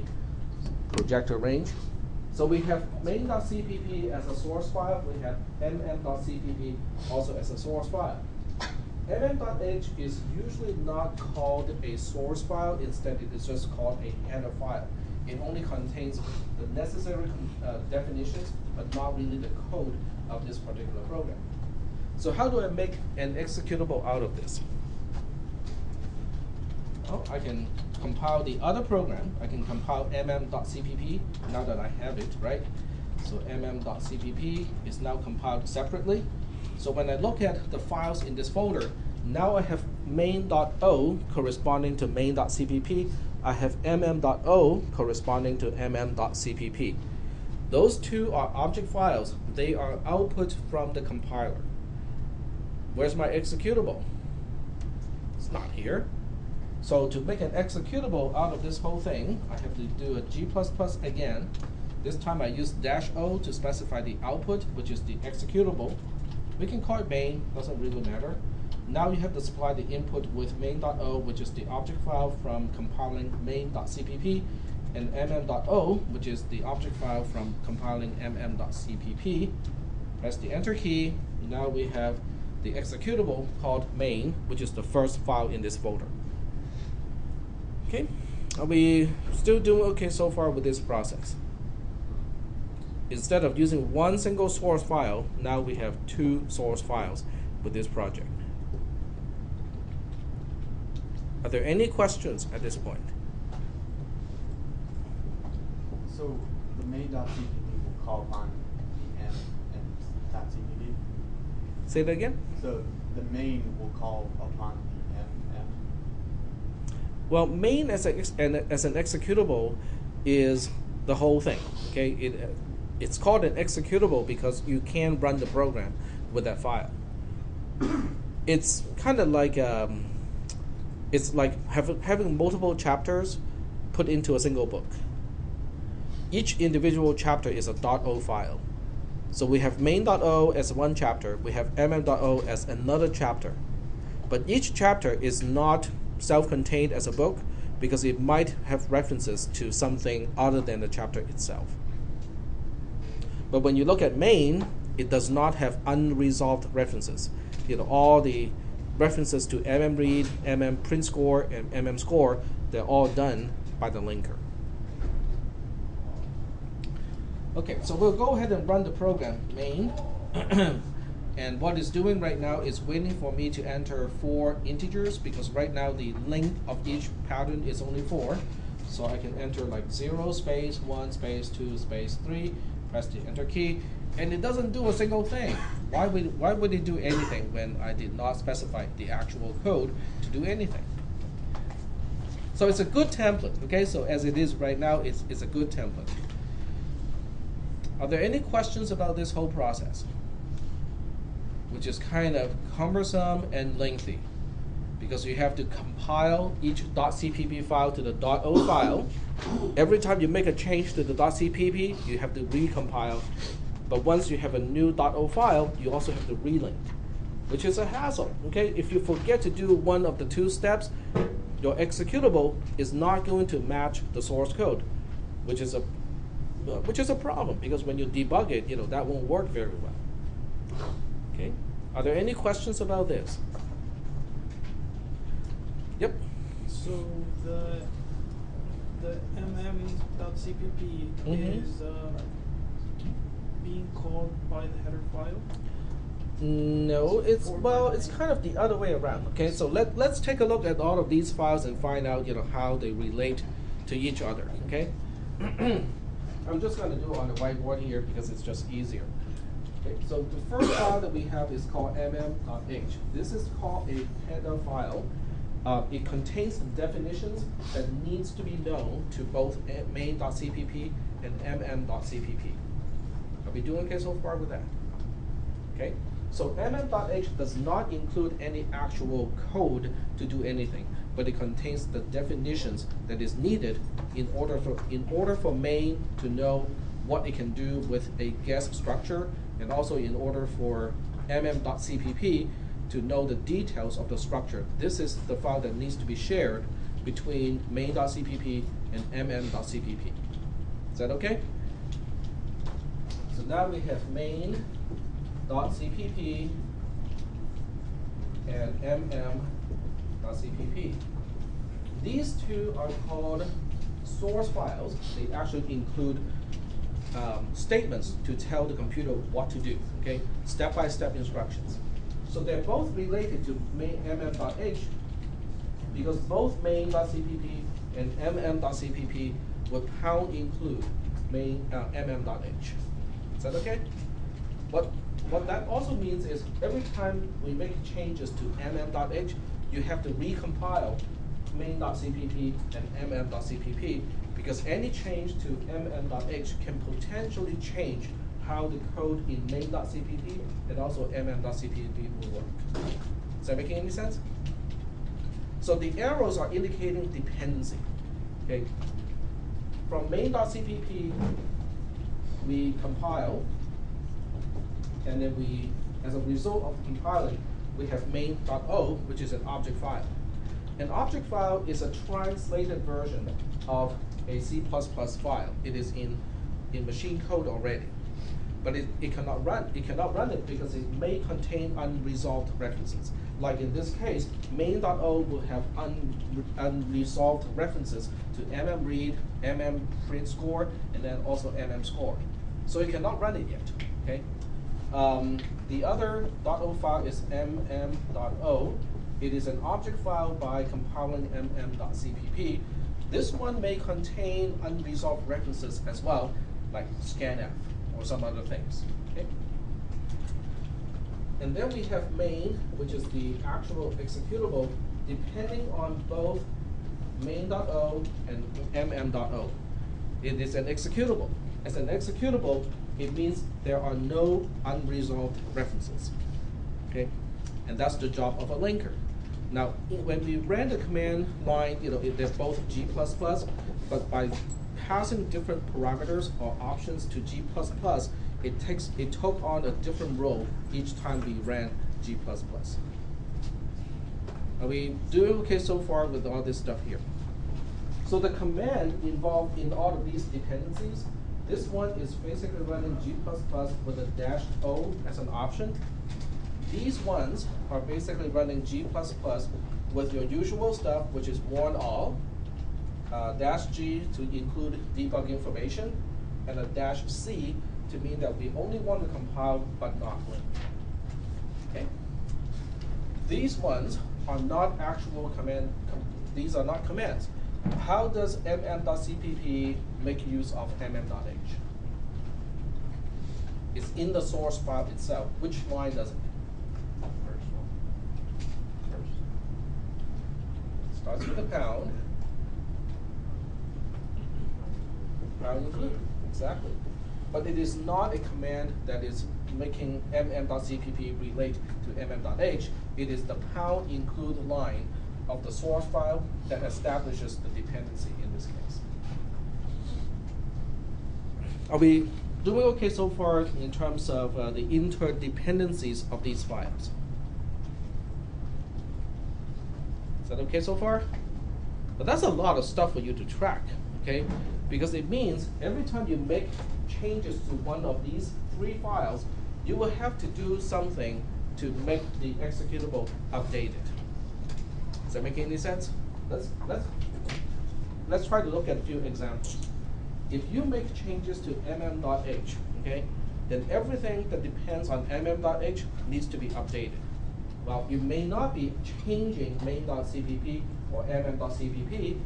projector range. So we have main.cpp as a source file, we have mm.cpp also as a source file. mm.h is usually not called a source file, instead it is just called a header file. It only contains the necessary uh, definitions, but not really the code of this particular program. So how do I make an executable out of this? Well, I can compile the other program. I can compile mm.cpp now that I have it, right? So mm.cpp is now compiled separately. So when I look at the files in this folder, now I have main.o corresponding to main.cpp. I have mm.o corresponding to mm.cpp. Those two are object files. They are output from the compiler. Where's my executable? It's not here. So to make an executable out of this whole thing, I have to do a G++ again. This time I use dash O to specify the output, which is the executable. We can call it main, doesn't really matter. Now you have to supply the input with main.o, which is the object file from compiling main.cpp, and mm.o, which is the object file from compiling mm.cpp. Press the enter key. Now we have the executable called main, which is the first file in this folder. Okay, are we still doing okay so far with this process? Instead of using one single source file, now we have two source files with this project. Are there any questions at this point? So the main dot CPP will call upon the m and CPP. Say that again? So the main will call upon the m m. Well, main as, a, an, as an executable is the whole thing. Okay, it it's called an executable because you can run the program with that file. it's kind of like um, it's like having having multiple chapters put into a single book. Each individual chapter is a .o file. So we have main.o as one chapter, we have mm.o as another chapter. But each chapter is not self-contained as a book because it might have references to something other than the chapter itself. But when you look at main, it does not have unresolved references. You know, all the references to mm read, mm print score, and mm score, they're all done by the linker. Okay, so we'll go ahead and run the program main. and what it's doing right now is waiting for me to enter four integers because right now the length of each pattern is only four. So I can enter like zero space, one space, two space, three, press the enter key, and it doesn't do a single thing. Why would, why would it do anything when I did not specify the actual code to do anything? So it's a good template, okay? So as it is right now, it's, it's a good template. Are there any questions about this whole process? Which is kind of cumbersome and lengthy because you have to compile each .cpp file to the .o file. Every time you make a change to the .cpp, you have to recompile. But once you have a new .o file, you also have to relink, which is a hassle. Okay, if you forget to do one of the two steps, your executable is not going to match the source code, which is a which is a problem because when you debug it, you know that won't work very well. Okay, are there any questions about this? Yep. So the the mm.cpp Mhm. is uh, being called by the header file. No, it's well, it's kind of the other way around. Okay, so let let's take a look at all of these files and find out, you know, how they relate to each other. Okay, I'm just going to do it on the whiteboard here because it's just easier. Okay, so the first file that we have is called mm.h. This is called a header file. Uh, it contains definitions that needs to be known to both main.cpp and mm.cpp. Are we doing okay so far with that? Okay, so mm.h does not include any actual code to do anything, but it contains the definitions that is needed in order for in order for main to know what it can do with a guess structure, and also in order for mm.cpp to know the details of the structure. This is the file that needs to be shared between main.cpp and mm.cpp. Is that okay? So now we have main.cpp and mm dot cpp. These two are called source files. They actually include um, statements to tell the computer what to do. Okay, step-by-step instructions. So they're both related to main mm.h because both main.cpp and mm.cpp will pound include main uh, mm.h. Is that okay? What what that also means is every time we make changes to mm.h, you have to recompile main.cpp and mm.cpp because any change to mm.h can potentially change how the code in main.cpp and also mm.cpp will work. Is that making any sense? So the arrows are indicating dependency. Okay. From main.cpp, we compile, and then we, as a result of compiling, we have main.o, which is an object file. An object file is a translated version of a C++ file. It is in, in machine code already. But it, it cannot run, it cannot run it because it may contain unresolved references. Like in this case, main.o will have un, unresolved references to mmread, mmprint_score, and then also mmscore. So it cannot run it yet, okay? Um, the other .o file is mm.o. It is an object file by compiling mm.cpp. This one may contain unresolved references as well, like scanf or some other things. Okay? And then we have main, which is the actual executable, depending on both main.o and mm.o. It is an executable. As an executable, it means there are no unresolved references. Okay? And that's the job of a linker. Now, when we ran the command line, you know, it, they're both G++, but by passing different parameters or options to G++, it takes it took on a different role each time we ran G++. Are we doing okay so far with all this stuff here? So the command involved in all of these dependencies, this one is basically running G++ with a dash O as an option. These ones are basically running G++ with your usual stuff, which is warn all, uh, dash G to include debug information, and a dash C to mean that we only want to compile but not link. Okay? These ones are not actual command, com these are not commands. How does mm.cpp make use of mm.h? It's in the source file itself. Which line does it? First one. Starts with a pound. Pound include, exactly. But it is not a command that is making mm.cpp relate to mm.h. It is the pound include line of the source file that establishes the dependency in this case. Are we doing okay so far in terms of uh, the interdependencies of these files? Is that okay so far? But that's a lot of stuff for you to track, okay? Because it means every time you make changes to one of these three files, you will have to do something to make the executable updated. Does that make any sense? Let's let's let's try to look at a few examples. If you make changes to mm.h, okay, then everything that depends on mm.h needs to be updated. Well, you may not be changing main.cpp or mm.cpp,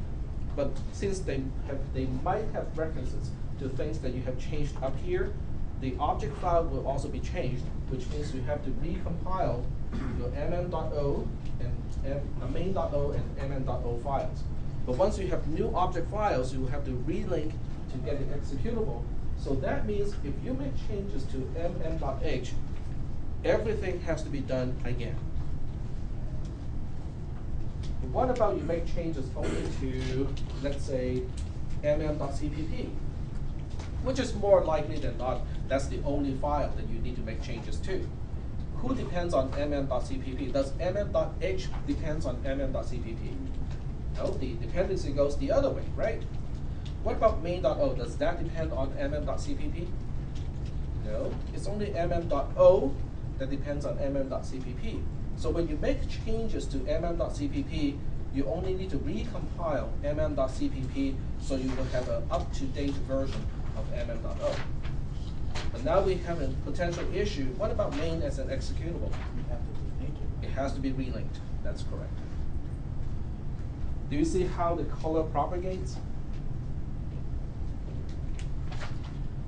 but since they have they might have references to things that you have changed up here, the object file will also be changed, which means you have to recompile your mm.o and uh, main.o and mm.o files. But once you have new object files, you will have to relink to get it executable. So that means if you make changes to mm.h, everything has to be done again. What about you make changes only to, let's say, mm.cpp? Which is more likely than not, that's the only file that you need to make changes to. Who depends on mm.cpp? Does mm.h depends on mm.cpp? No, the dependency goes the other way, right? What about main.o? Does that depend on mm.cpp? No, it's only mm.o that depends on mm.cpp. So when you make changes to mm.cpp, you only need to recompile mm.cpp so you will have an up-to-date version of mm.o. But now we have a potential issue. What about main as an executable? You have to it. It has to be relinked. That's correct. Do you see how the color propagates?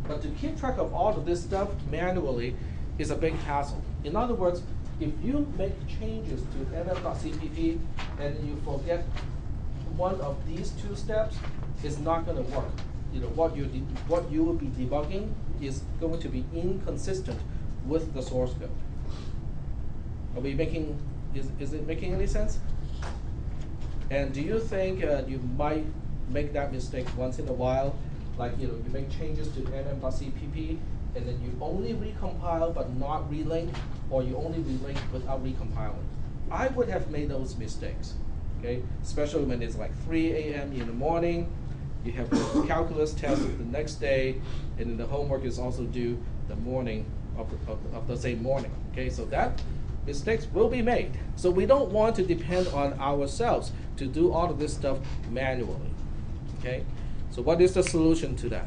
But to keep track of all of this stuff manually is a big hassle. In other words, if you make changes to mm.cpp and you forget one of these two steps, it's not gonna work. You know, what you, what you will be debugging is going to be inconsistent with the source code. Are we making, is, is it making any sense? And do you think uh, you might make that mistake once in a while? Like, you know, you make changes to mm.cpp and then you only recompile but not relink, or you only relink without recompiling. I would have made those mistakes, okay? Especially when it's like 3 a.m. in the morning, you have the calculus test the next day, and then the homework is also due the morning of the, of, the- of the same morning, okay? So that mistakes will be made. So we don't want to depend on ourselves to do all of this stuff manually, okay? So what is the solution to that?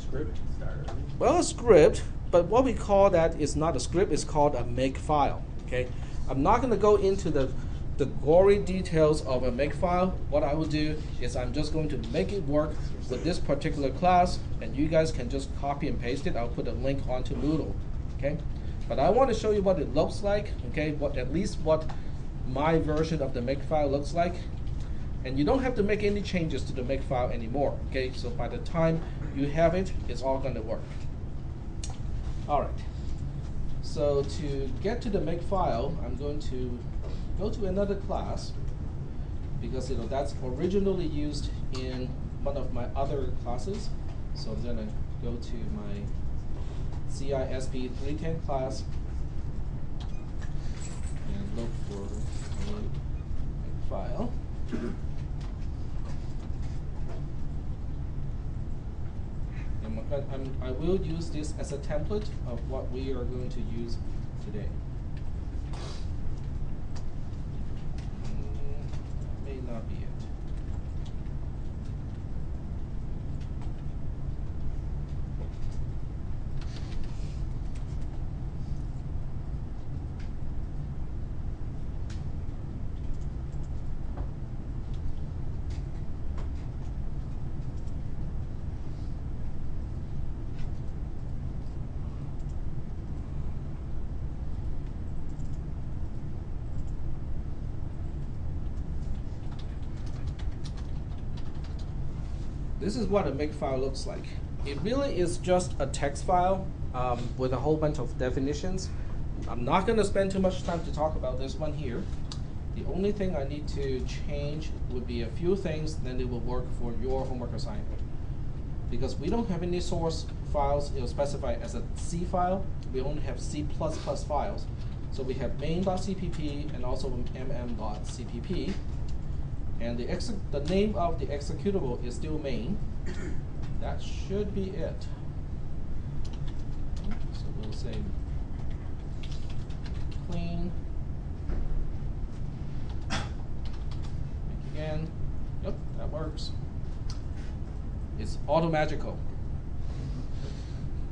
Script start. Well, a script, but what we call that is not a script, it's called a make file. Okay? I'm not going to go into the, the gory details of a make file. What I will do is I'm just going to make it work with this particular class, and you guys can just copy and paste it. I'll put a link onto Moodle. Okay? But I want to show you what it looks like, okay? What at least what my version of the make file looks like. And you don't have to make any changes to the make file anymore, okay? So by the time you have it, it's all gonna work. All right. So to get to the make file, I'm going to go to another class because you know that's originally used in one of my other classes. So I'm gonna go to my CISP 310 class and look for a make file. I'm, I will use this as a template of what we are going to use today. Mm, may not be it. This is what a makefile looks like. It really is just a text file um, with a whole bunch of definitions. I'm not going to spend too much time to talk about this one here. The only thing I need to change would be a few things, then it will work for your homework assignment. Because we don't have any source files, it'll specify as a C file. We only have C++ files. So we have main.cpp and also mm.cpp. And the, exe- the name of the executable is still main. That should be it. So we'll say clean. Make again. Yep, that works. It's auto magical.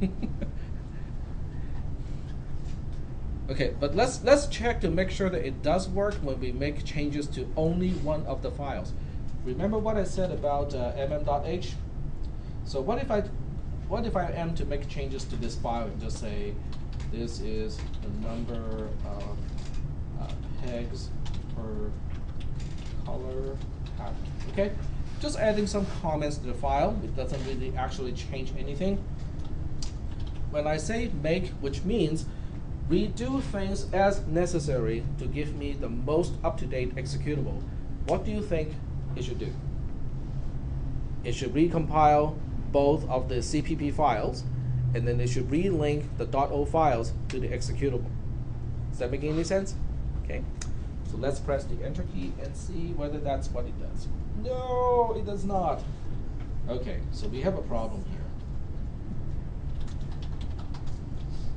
Okay, but let's let's check to make sure that it does work when we make changes to only one of the files. Remember what I said about uh, mm.h? So what if I what if I am to make changes to this file and just say this is the number of uh, pegs per color pattern? Okay, just adding some comments to the file. It doesn't really actually change anything. When I say make, which means redo things as necessary to give me the most up-to-date executable. What do you think it should do? It should recompile both of the CPP files, and then it should relink the .o files to the executable. Does that make any sense? Okay. So let's press the enter key and see whether that's what it does. No, it does not. Okay, so we have a problem here.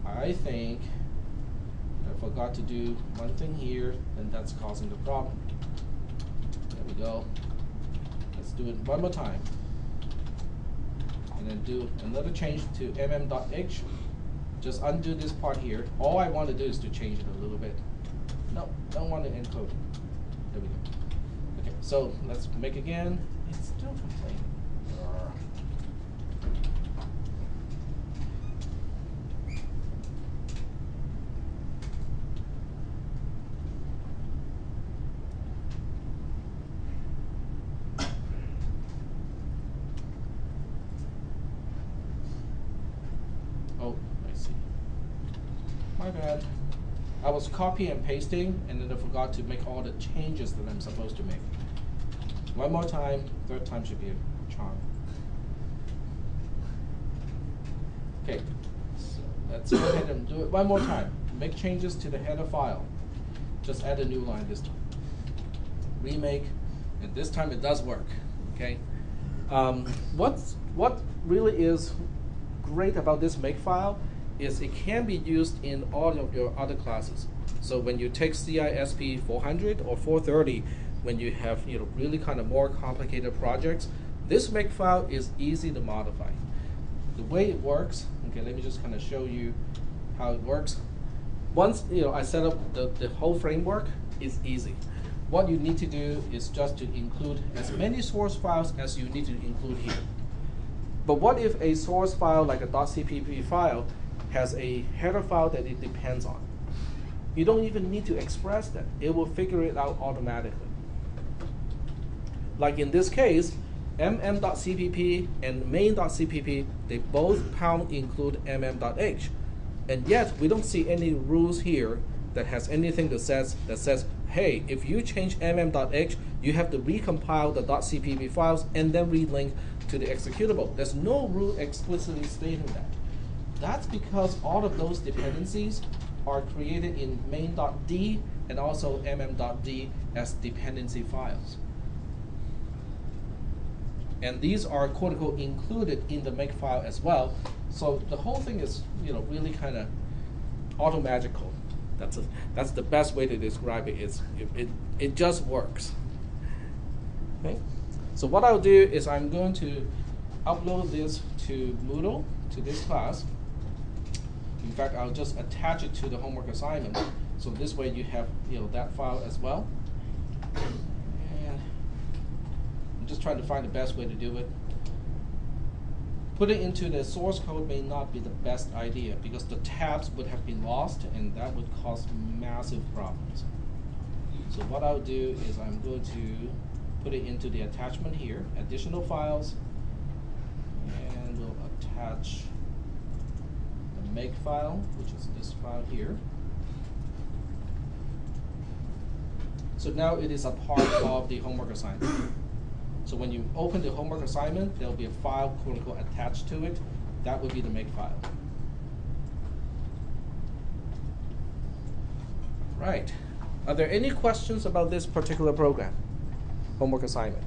I think forgot to do one thing here, and that's causing the problem. There we go. Let's do it one more time. And then do another change to mm.h. Just undo this part here. All I want to do is to change it a little bit. No, don't want to encode. There we go. Okay, so let's make again. It's still complaining. Arrgh. Oh, I see. My bad. I was copying and pasting, and then I forgot to make all the changes that I'm supposed to make. One more time, third time should be a charm. Okay, so let's go ahead and do it one more time. Make changes to the header file. Just add a new line this time. Remake, and this time it does work. Okay. Um, what's what really is great about this make file is it can be used in all of your other classes. So when you take CISP 400 or 430, when you have you know really kind of more complicated projects, this makefile is easy to modify. The way it works, okay, let me just kind of show you how it works. Once you know I set up the, the whole framework, it's easy. What you need to do is just to include as many source files as you need to include here. But what if a source file like a .cpp file has a header file that it depends on? You don't even need to express that. It will figure it out automatically. Like in this case, mm.cpp and main.cpp, they both pound include mm.h. And yet we don't see any rules here that has anything that says that says, hey, if you change mm.h, you have to recompile the .cpp files and then relink to the executable. There's no rule explicitly stating that. That's because all of those dependencies are created in main.d and also mm.d as dependency files. And these are quote unquote included in the make file as well. So the whole thing is, you know, really kind of automagical. That's a, that's the best way to describe it. it. Is it, it, it just works. Okay. So what I'll do is I'm going to upload this to Moodle to this class. In fact, I'll just attach it to the homework assignment. So this way you have you know that file as well. And I'm just trying to find the best way to do it. Putting it into the source code may not be the best idea because the tabs would have been lost and that would cause massive problems. So what I'll do is I'm going to put it into the attachment here, additional files, and we'll attach make file, which is this file here. So now it is a part of the homework assignment. So when you open the homework assignment, there'll be a file quote unquote attached to it. That would be the make file. Right. Are there any questions about this particular program? Homework assignment.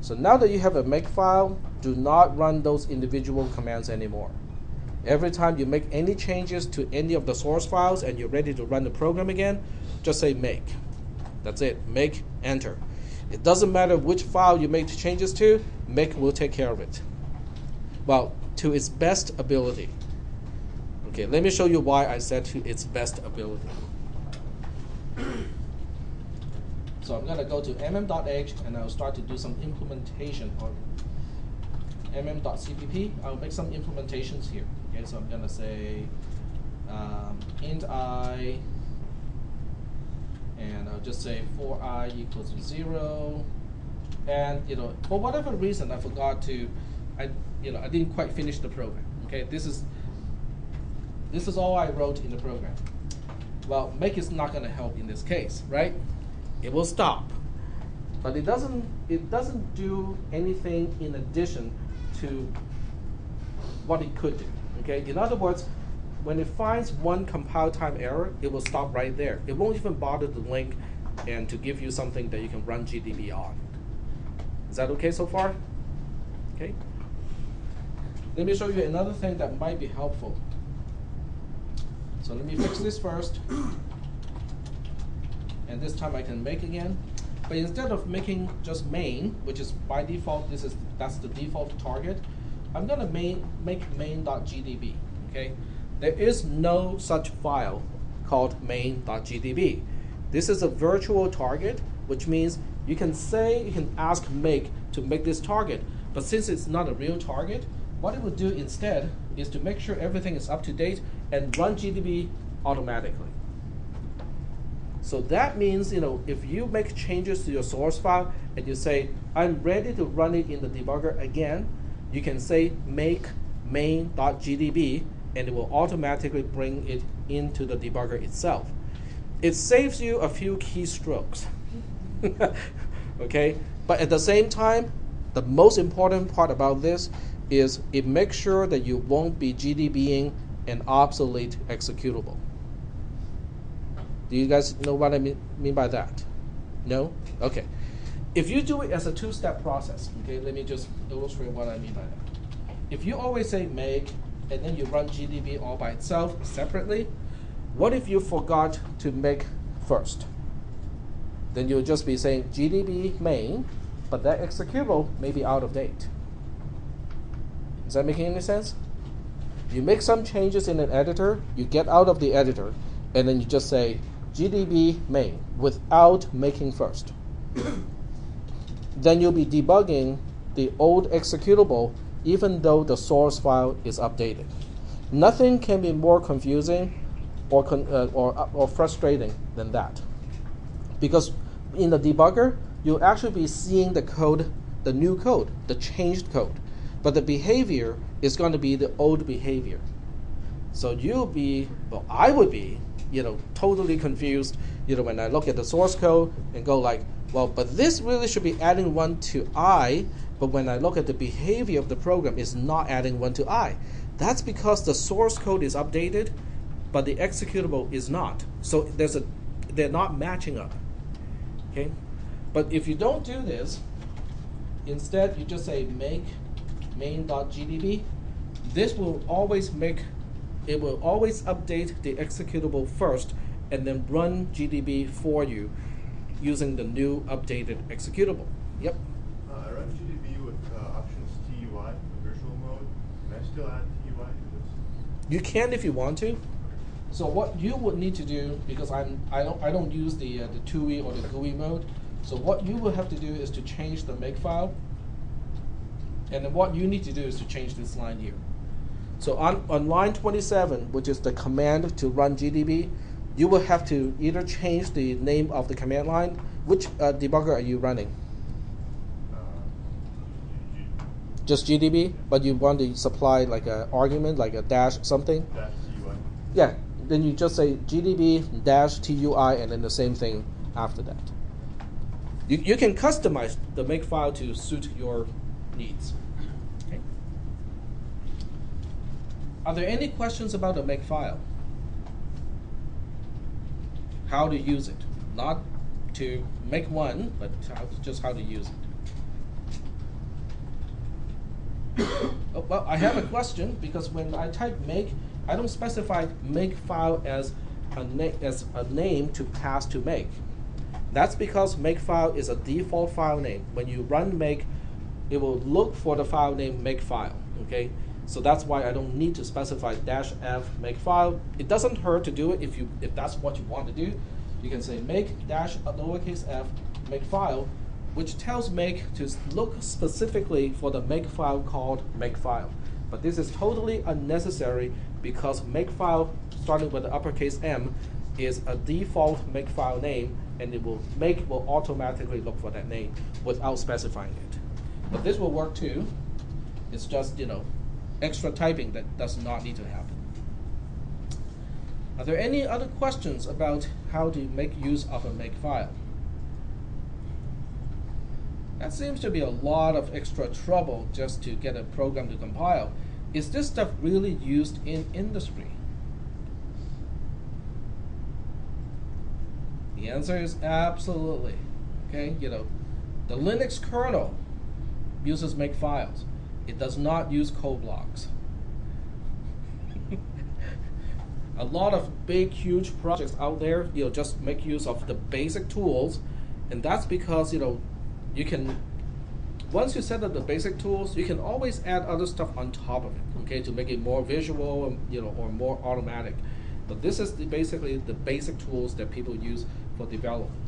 So now that you have a make file, do not run those individual commands anymore. Every time you make any changes to any of the source files and you're ready to run the program again, just say make. That's it. Make, enter. It doesn't matter which file you make changes to, make will take care of it. Well, to its best ability. Okay, let me show you why I said to its best ability. So I'm going to go to mm.h and I'll start to do some implementation on mm.cpp. I'll make some implementations here. Okay, so I'm going to say um, int i, and I'll just say for i equals to zero. And you know, for whatever reason, I forgot to, I you know, I didn't quite finish the program. Okay, this is this is all I wrote in the program. Well, make is not going to help in this case, right? It will stop, but it doesn't. It doesn't do anything in addition to what it could do. Okay. In other words, when it finds one compile time error, it will stop right there. It won't even bother to link and to give you something that you can run GDB on. Is that okay so far? Okay. Let me show you another thing that might be helpful. So let me fix this first. And this time I can make again. But instead of making just main, which is by default, this is that's the default target, I'm gonna main, make main.gdb, okay? There is no such file called main.gdb. This is a virtual target, which means you can say, you can ask make to make this target, but since it's not a real target, what it would do instead is to make sure everything is up to date and run GDB automatically. So that means, you know, if you make changes to your source file and you say, I'm ready to run it in the debugger again, you can say make main.gdb and it will automatically bring it into the debugger itself. It saves you a few keystrokes. okay? But at the same time, the most important part about this is it makes sure that you won't be GDBing an obsolete executable. Do you guys know what I mean, mean by that? No? Okay. If you do it as a two step process, okay, let me just illustrate what I mean by that. If you always say make and then you run GDB all by itself separately, what if you forgot to make first? Then you'll just be saying GDB main, but that executable may be out of date. Is that making any sense? You make some changes in an editor, you get out of the editor, and then you just say GDB main without making first. Then you'll be debugging the old executable even though the source file is updated. Nothing can be more confusing or, con- uh, or, uh, or frustrating than that. Because in the debugger, you'll actually be seeing the code, the new code, the changed code. But the behavior is going to be the old behavior. So you'll be, well, I would be, you know, totally confused, you know, when I look at the source code and go like, well, but this really should be adding one to I, but when I look at the behavior of the program, it's not adding one to I. That's because the source code is updated, but the executable is not. So there's a, they're not matching up. Okay, but if you don't do this, instead you just say make main.gdb. This will always make, it will always update the executable first, and then run GDB for you using the new updated executable. Yep. Uh, I run GDB with uh, options TUI, the virtual mode. Can I still add TUI to this? You can if you want to. So what you would need to do, because I'm I don't I don't use the uh, the TUI or the GUI mode. So what you will have to do is to change the makefile. And then what you need to do is to change this line here. So on, on line 27, which is the command to run GDB, you will have to either change the name of the command line. Which uh, debugger are you running? Just GDB, but you want to supply like an argument, like a dash something? dash TUI. Yeah, then you just say GDB dash TUI and then the same thing after that. You, you can customize the makefile to suit your needs. Okay. Are there any questions about the makefile? How to use it? Not to make one, but how, just how to use it. oh, well, I have a question because when I type make, I don't specify make file as a, as a name to pass to make. That's because makefile is a default file name. When you run make, it will look for the file name makefile. Okay, so that's why I don't need to specify dash f makefile. It doesn't hurt to do it if you if that's what you want to do. You can say make dash lowercase f makefile, which tells make to look specifically for the makefile called makefile. But this is totally unnecessary because makefile starting with the uppercase M is a default makefile name and it will make will automatically look for that name without specifying it. But this will work too. It's just, you know, extra typing that does not need to happen. Are there any other questions about how to make use of a makefile? That seems to be a lot of extra trouble just to get a program to compile. Is this stuff really used in industry? The answer is absolutely. Okay, you know, the Linux kernel uses makefiles. It does not use code blocks. a lot of big, huge projects out there, you know, just make use of the basic tools, and that's because you know, you can. Once you set up the basic tools, you can always add other stuff on top of it, okay, to make it more visual, you know, or more automatic. But this is the, basically the basic tools that people use for development.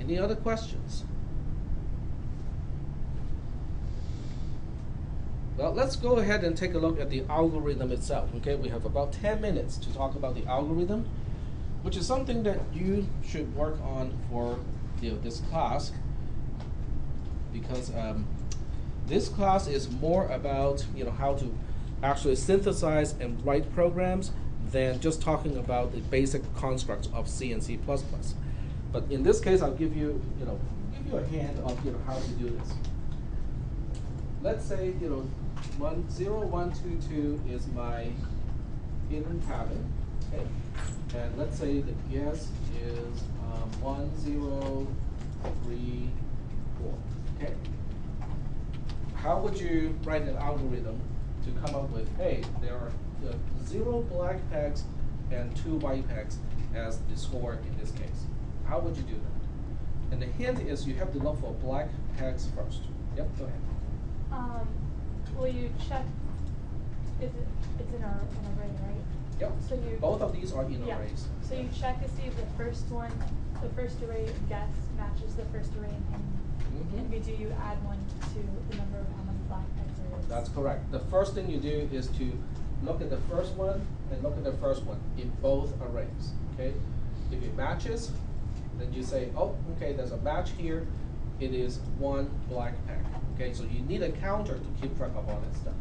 Any other questions? Well, let's go ahead and take a look at the algorithm itself. Okay, we have about 10 minutes to talk about the algorithm, which is something that you should work on for you know, this class because um, This class is more about you know how to actually synthesize and write programs than just talking about the basic constructs of C and C++. But in this case, I'll give you you know give you a hand of you know how to do this. Let's say you know one zero one two two is my hidden pattern. Okay, and let's say the guess is um, one zero three four. Okay how would you write an algorithm to come up with, hey, there are uh, zero black pegs and two white pegs as the score in this case? How would you do that? And the hint is you have to look for black pegs first. Yep, go ahead. Um, will you check, is it, it's in a, an array, right? Yep. So you. Both of these are in yeah. arrays. So you check to see if the first one, the first array guess matches the first array in, Mhm. in VG, you add one to the number of how many black pegs there is. That's correct. The first thing you do is to look at the first one and look at the first one in both arrays. Okay? If it matches, then you say, oh, okay, there's a match here. It is one black peg. Okay, so you need a counter to keep track of all that stuff.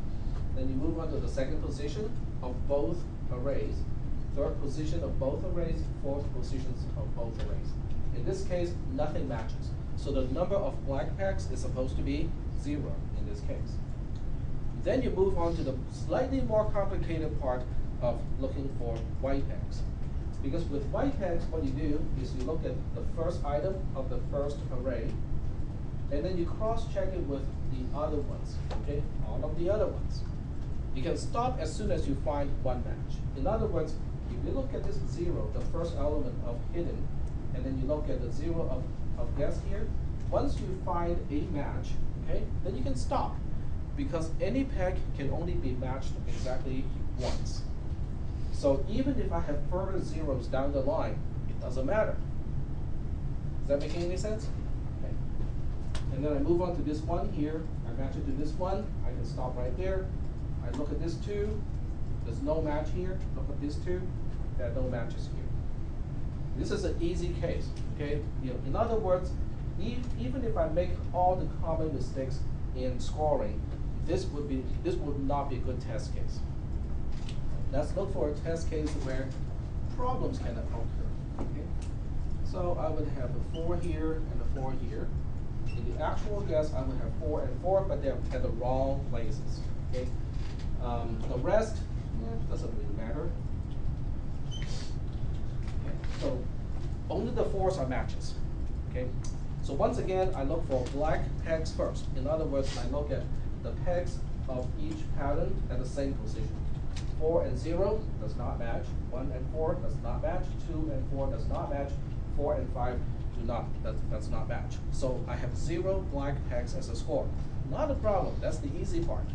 Then you move on to the second position of both arrays, third position of both arrays, fourth positions of both arrays. In this case, nothing matches. So the number of black pegs is supposed to be zero in this case. Then you move on to the slightly more complicated part of looking for white pegs. Because with white pegs, what you do is you look at the first item of the first array, and then you cross-check it with the other ones, okay? All of the other ones. You can stop as soon as you find one match. In other words, if you look at this zero, the first element of hidden, and then you look at the zero of, of guess here, once you find a match, okay, then you can stop. Because any peg can only be matched exactly once. So even if I have further zeros down the line, it doesn't matter. Is that making any sense? And then I move on to this one here. I match it to this one. I can stop right there. I look at this two. There's no match here. Look at this two. There are no matches here. This is an easy case. Okay. In other words, e even if I make all the common mistakes in scoring, this would be this would not be a good test case. Let's look for a test case where problems can occur. Okay? So I would have a four here and a four here. The actual guess, I would have four and four, but they're at the wrong places. Okay? Um, the rest eh, doesn't really matter. Okay? So only the fours are matches. Okay? So once again, I look for black pegs first. In other words, I look at the pegs of each pattern at the same position. 4 and 0 does not match. 1 and 4 does not match. 2 and 4 does not match. 4 and 5 do not, that, does not match. So I have 0 black pegs as a score. Not a problem, that's the easy part.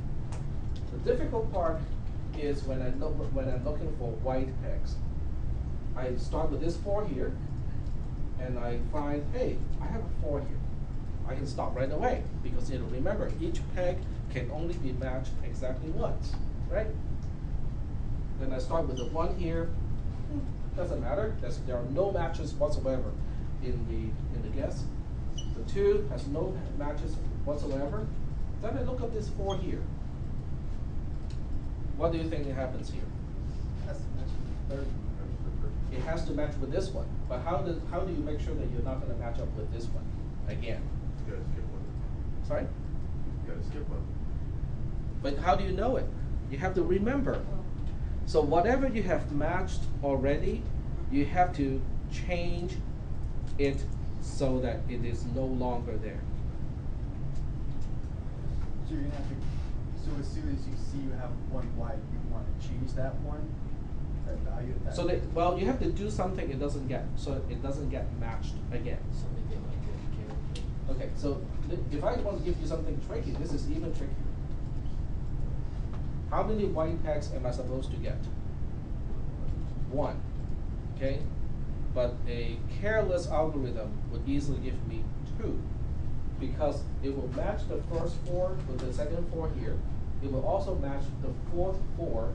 The difficult part is when, I look, when I'm looking for white pegs. I start with this 4 here, and I find, hey, I have a 4 here. I can stop right away because you know, remember, each peg can only be matched exactly once, right? Then I start with the one here. Hmm, Doesn't matter. There are no matches whatsoever in the in the guess. The two has no matches whatsoever. Then I look at this four here. What do you think happens here? Has to match with the third one. It has to match with this one. But how does how do you make sure that you're not going to match up with this one again? You gotta skip one. Sorry. You gotta skip one. But how do you know it? You have to remember. So whatever you have matched already, you have to change it so that it is no longer there. So you're gonna have to, so as soon as you see you have one white, you wanna change that one, that value that? So that, well, you have to do something it doesn't get, so it doesn't get matched again. Okay, so if I want to give you something tricky, this is even trickier. How many white pegs am I supposed to get? One, okay? But a careless algorithm would easily give me two, because it will match the first four with the second four here. It will also match the fourth four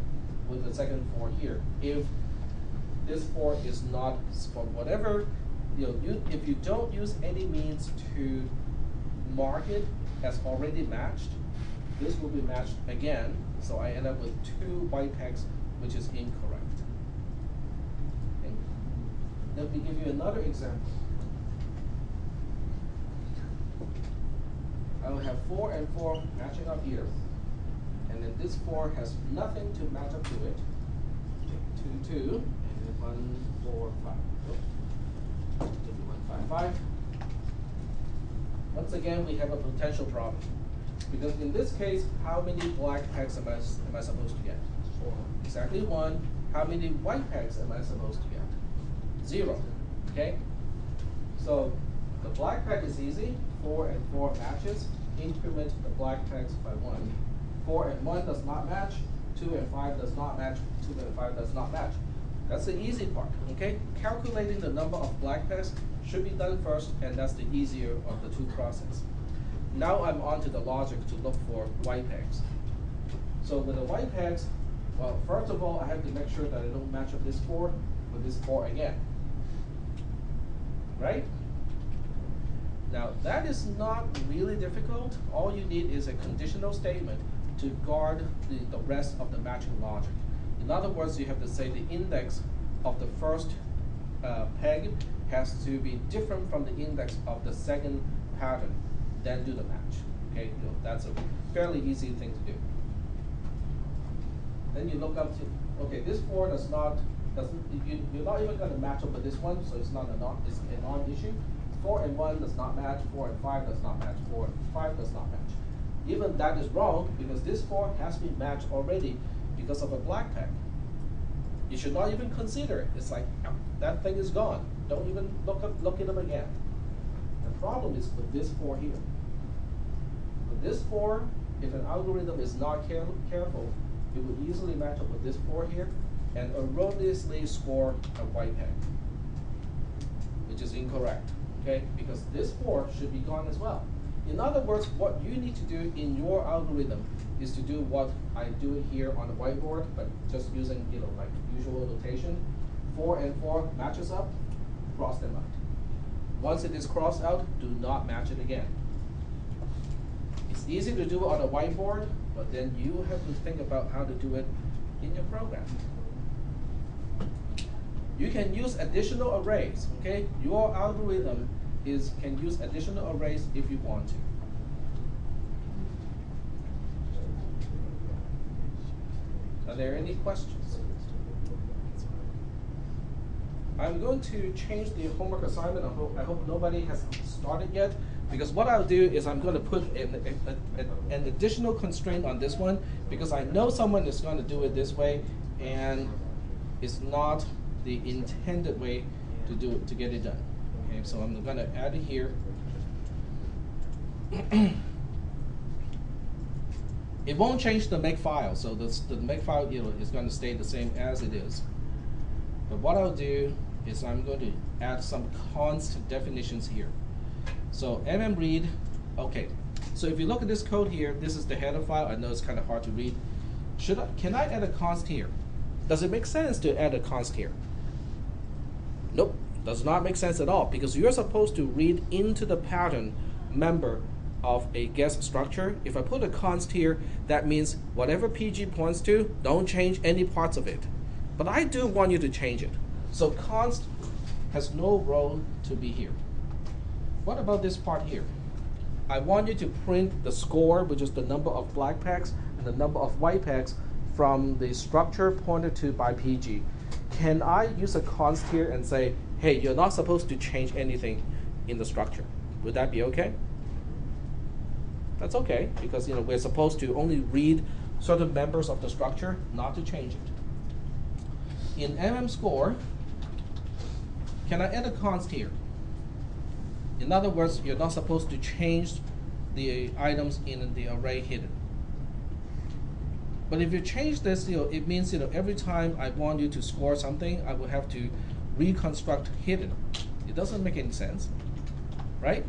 with the second four here. If this four is not, for whatever, you know, you, if you don't use any means to mark it as already matched, this will be matched again, so I end up with two white pegs, which is incorrect. Okay. Let me give you another example. I will have four and four matching up here, and then this four has nothing to match up to it. Two, two, and then one, four, five. Oop. Maybe one, five, five. Once again, we have a potential problem. Because in this case, how many black pegs am I, am I supposed to get? Four. Exactly one. How many white pegs am I supposed to get? Zero, okay? So the black peg is easy, four and four matches, increment the black pegs by one. Four and one does not match, two and five does not match, two and five does not match. That's the easy part, okay? Calculating the number of black pegs should be done first, and that's the easier of the two processes. Now I'm on to the logic to look for white pegs. So with the white pegs, well, first of all, I have to make sure that I don't match up this four with this four again. Right? Now, that is not really difficult. All you need is a conditional statement to guard the, the rest of the matching logic. In other words, you have to say the index of the first uh, peg has to be different from the index of the second pattern, then do the match. Okay, you know, that's a fairly easy thing to do. Then you look up to, okay, this four does not, doesn't, you, you're not even gonna match up with this one, so it's not a non, it's a non-issue. Four and one does not match, four and five does not match, four and five does not match. Even that is wrong, because this four has been matched already because of a black peg. You should not even consider it, it's like, uh, that thing is gone, don't even look up, look at them again. The problem is with this four here. With this four, if an algorithm is not care- careful, it would easily match up with this four here and erroneously score a white peg, which is incorrect, okay? Because this four should be gone as well. In other words, what you need to do in your algorithm is to do what I do here on the whiteboard, but just using, you know, like usual notation. Four and four matches up, cross them out. Once it is crossed out, do not match it again. It's easy to do on a whiteboard, but then you have to think about how to do it in your program. You can use additional arrays, okay? Your algorithm is, can use additional arrays if you want to. Are there any questions? I'm going to change the homework assignment. I hope, I hope nobody has started yet. Because what I'll do is I'm going to put an, a- a- an additional constraint on this one because I know someone is going to do it this way and it's not the intended way to do it, to get it done. Okay, so I'm going to add it here. it won't change the make file, so the make file you know, is going to stay the same as it is. But what I'll do is I'm going to add some const definitions here. So mmread, okay. So if you look at this code here, this is the header file. I know it's kind of hard to read. Should I, can I add a const here? Does it make sense to add a const here? Nope, does not make sense at all because you're supposed to read into the pattern member of a guess structure. If I put a const here, that means whatever PG points to, don't change any parts of it. But I do want you to change it. So const has no role to be here. What about this part here? I want you to print the score, which is the number of black pegs and the number of white pegs from the structure pointed to by PG. Can I use a const here and say, hey, you're not supposed to change anything in the structure? Would that be okay? That's okay, because you know we're supposed to only read certain members of the structure, not to change it. In MM score, can I add a const here? In other words, you're not supposed to change the items in the array hidden. But if you change this, you know, it means you know every time I want you to score something, I will have to reconstruct hidden. It doesn't make any sense, right?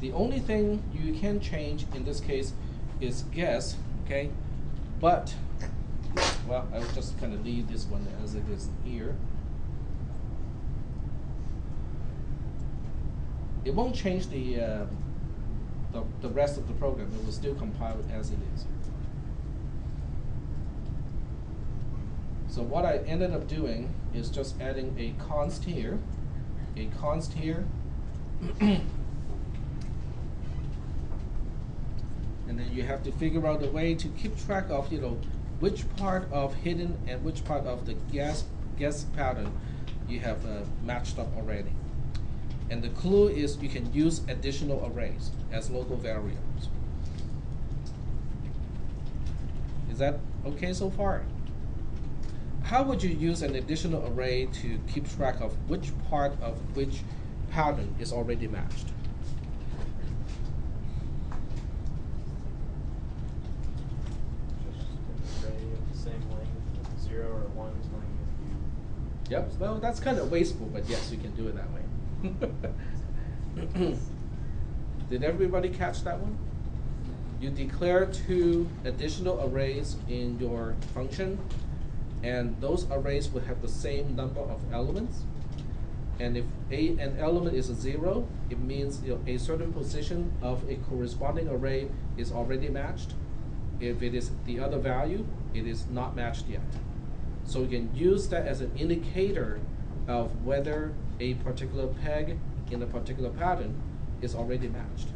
The only thing you can change in this case is guess, okay? But, well, I will just kind of leave this one as it is here. It won't change the, uh, the, the rest of the program, it will still compile as it is. So what I ended up doing is just adding a const here, a const here. and then you have to figure out a way to keep track of, you know, which part of hidden and which part of the guess, guess pattern you have uh, matched up already. And the clue is you can use additional arrays as local variables. Is that okay so far? How would you use an additional array to keep track of which part of which pattern is already matched? Just an array of the same length, zero or one telling you Yep. Well, that's kind of wasteful, but yes, you can do it that way. Did everybody catch that one? You declare two additional arrays in your function, and those arrays will have the same number of elements. And if a an element is a zero, it means you know, a certain position of a corresponding array is already matched. If it is the other value, it is not matched yet. So you can use that as an indicator of whether a particular peg in a particular pattern is already matched.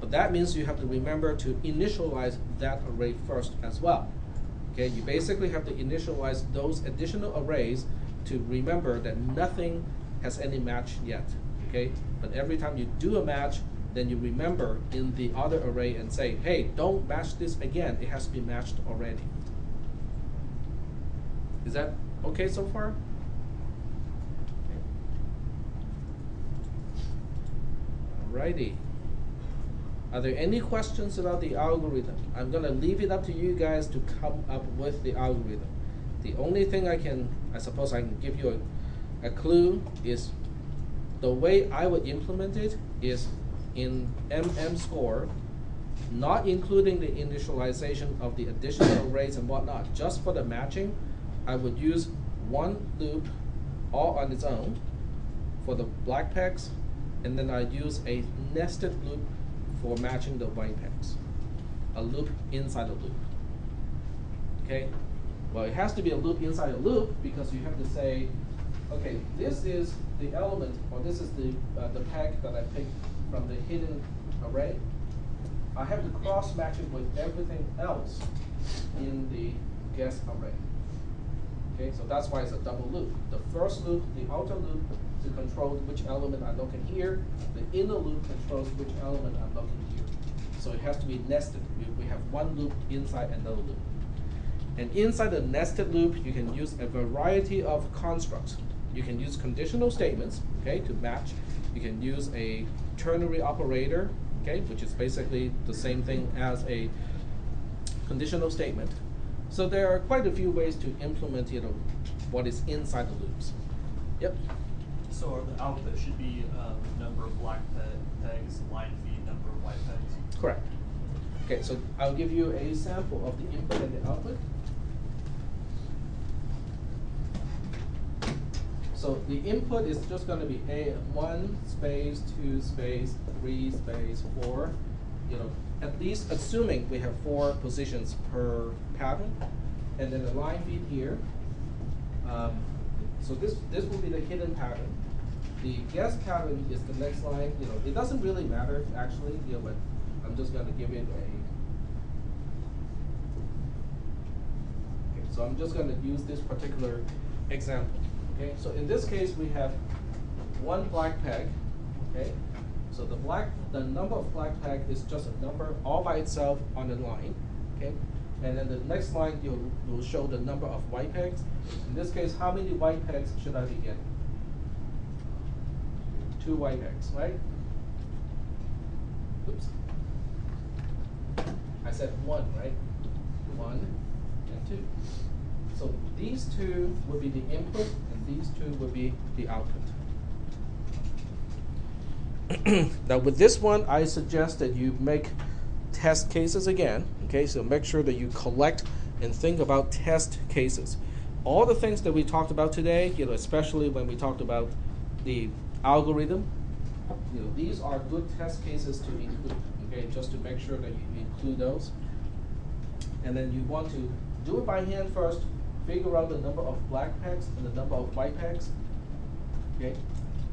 But that means you have to remember to initialize that array first as well. Okay, you basically have to initialize those additional arrays to remember that nothing has any match yet. Okay, but every time you do a match, then you remember in the other array and say, hey, don't match this again. It has to be matched already. Is that okay so far? Alrighty. Are there any questions about the algorithm? I'm gonna leave it up to you guys to come up with the algorithm. The only thing I can, I suppose I can give you a, a clue is the way I would implement it is in MM score, not including the initialization of the additional arrays and whatnot, just for the matching, I would use one loop all on its own for the black pegs, and then I use a nested loop for matching the white pegs. A loop inside a loop. Okay? Well, it has to be a loop inside a loop because you have to say, okay, this is the element, or this is the, uh, the peg that I picked from the hidden array. I have to cross match it with everything else in the guess array. Okay, so that's why it's a double loop. The first loop, the outer loop, to control which element I'm looking here. The inner loop controls which element I'm looking here. So it has to be nested. We, have one loop inside another loop. And inside the nested loop, you can use a variety of constructs. You can use conditional statements, okay, to match. You can use a ternary operator, okay, which is basically the same thing as a conditional statement. So there are quite a few ways to implement, you know, what is inside the loops. Yep. So the output should be um, number of black pe- pegs, line feed, number of white pegs. Correct. Okay, so I'll give you a sample of the input and the output. So the input is just going to be a one space, two space, three space, four. You know, at least assuming we have four positions per pattern, and then the line feed here. Um, so this this will be the hidden pattern. The guess cabin is the next line. You know, it doesn't really matter actually. You know, but I'm just going to give it a. Okay, so I'm just going to use this particular example. Okay, so in this case we have one black peg. Okay, so the black, the number of black peg is just a number all by itself on the line. Okay, and then the next line you'll, you'll show the number of white pegs. In this case, how many white pegs should I be getting? Two white pegs, right? Oops. I said one, right? One and two. So these two would be the input, and these two would be the output. now with this one, I suggest that you make test cases again. Okay, so make sure that you collect and think about test cases. All the things that we talked about today, you know, especially when we talked about the algorithm, you know, these are good test cases to include, okay, just to make sure that you include those. And then you want to do it by hand first, figure out the number of black pegs and the number of white pegs. Okay?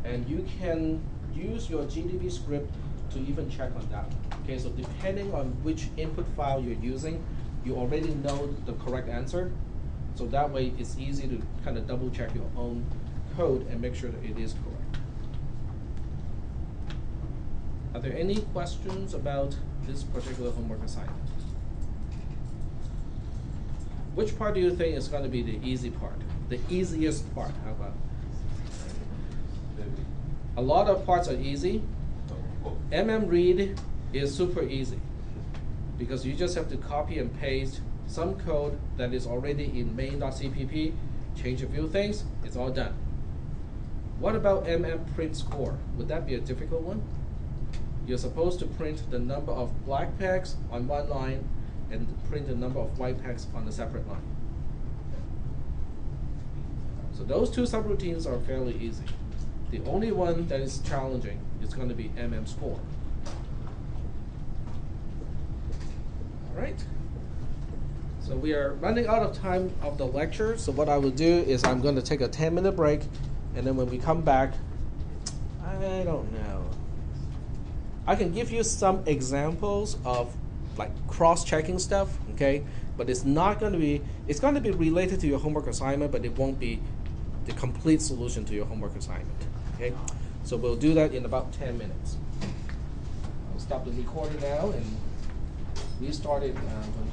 And you can use your GDB script to even check on that. Okay, so depending on which input file you're using, you already know the correct answer. So that way it's easy to kind of double check your own code and make sure that it is correct. Are there any questions about this particular homework assignment? Which part do you think is going to be the easy part? The easiest part, how about? A lot of parts are easy. MM read is super easy because you just have to copy and paste some code that is already in main.cpp, change a few things, it's all done. What about MM print score? Would that be a difficult one? You're supposed to print the number of black pegs on one line and print the number of white pegs on a separate line. So those two subroutines are fairly easy. The only one that is challenging is going to be MM score. All right. So we are running out of time of the lecture. So what I will do is I'm going to take a 10 minute break, and then when we come back, I don't know. I can give you some examples of like cross-checking stuff, okay? But it's not going to be. It's going to be related to your homework assignment, but it won't be the complete solution to your homework assignment. Okay. So we'll do that in about 10 minutes. I'll stop the recorder now and restart it uh,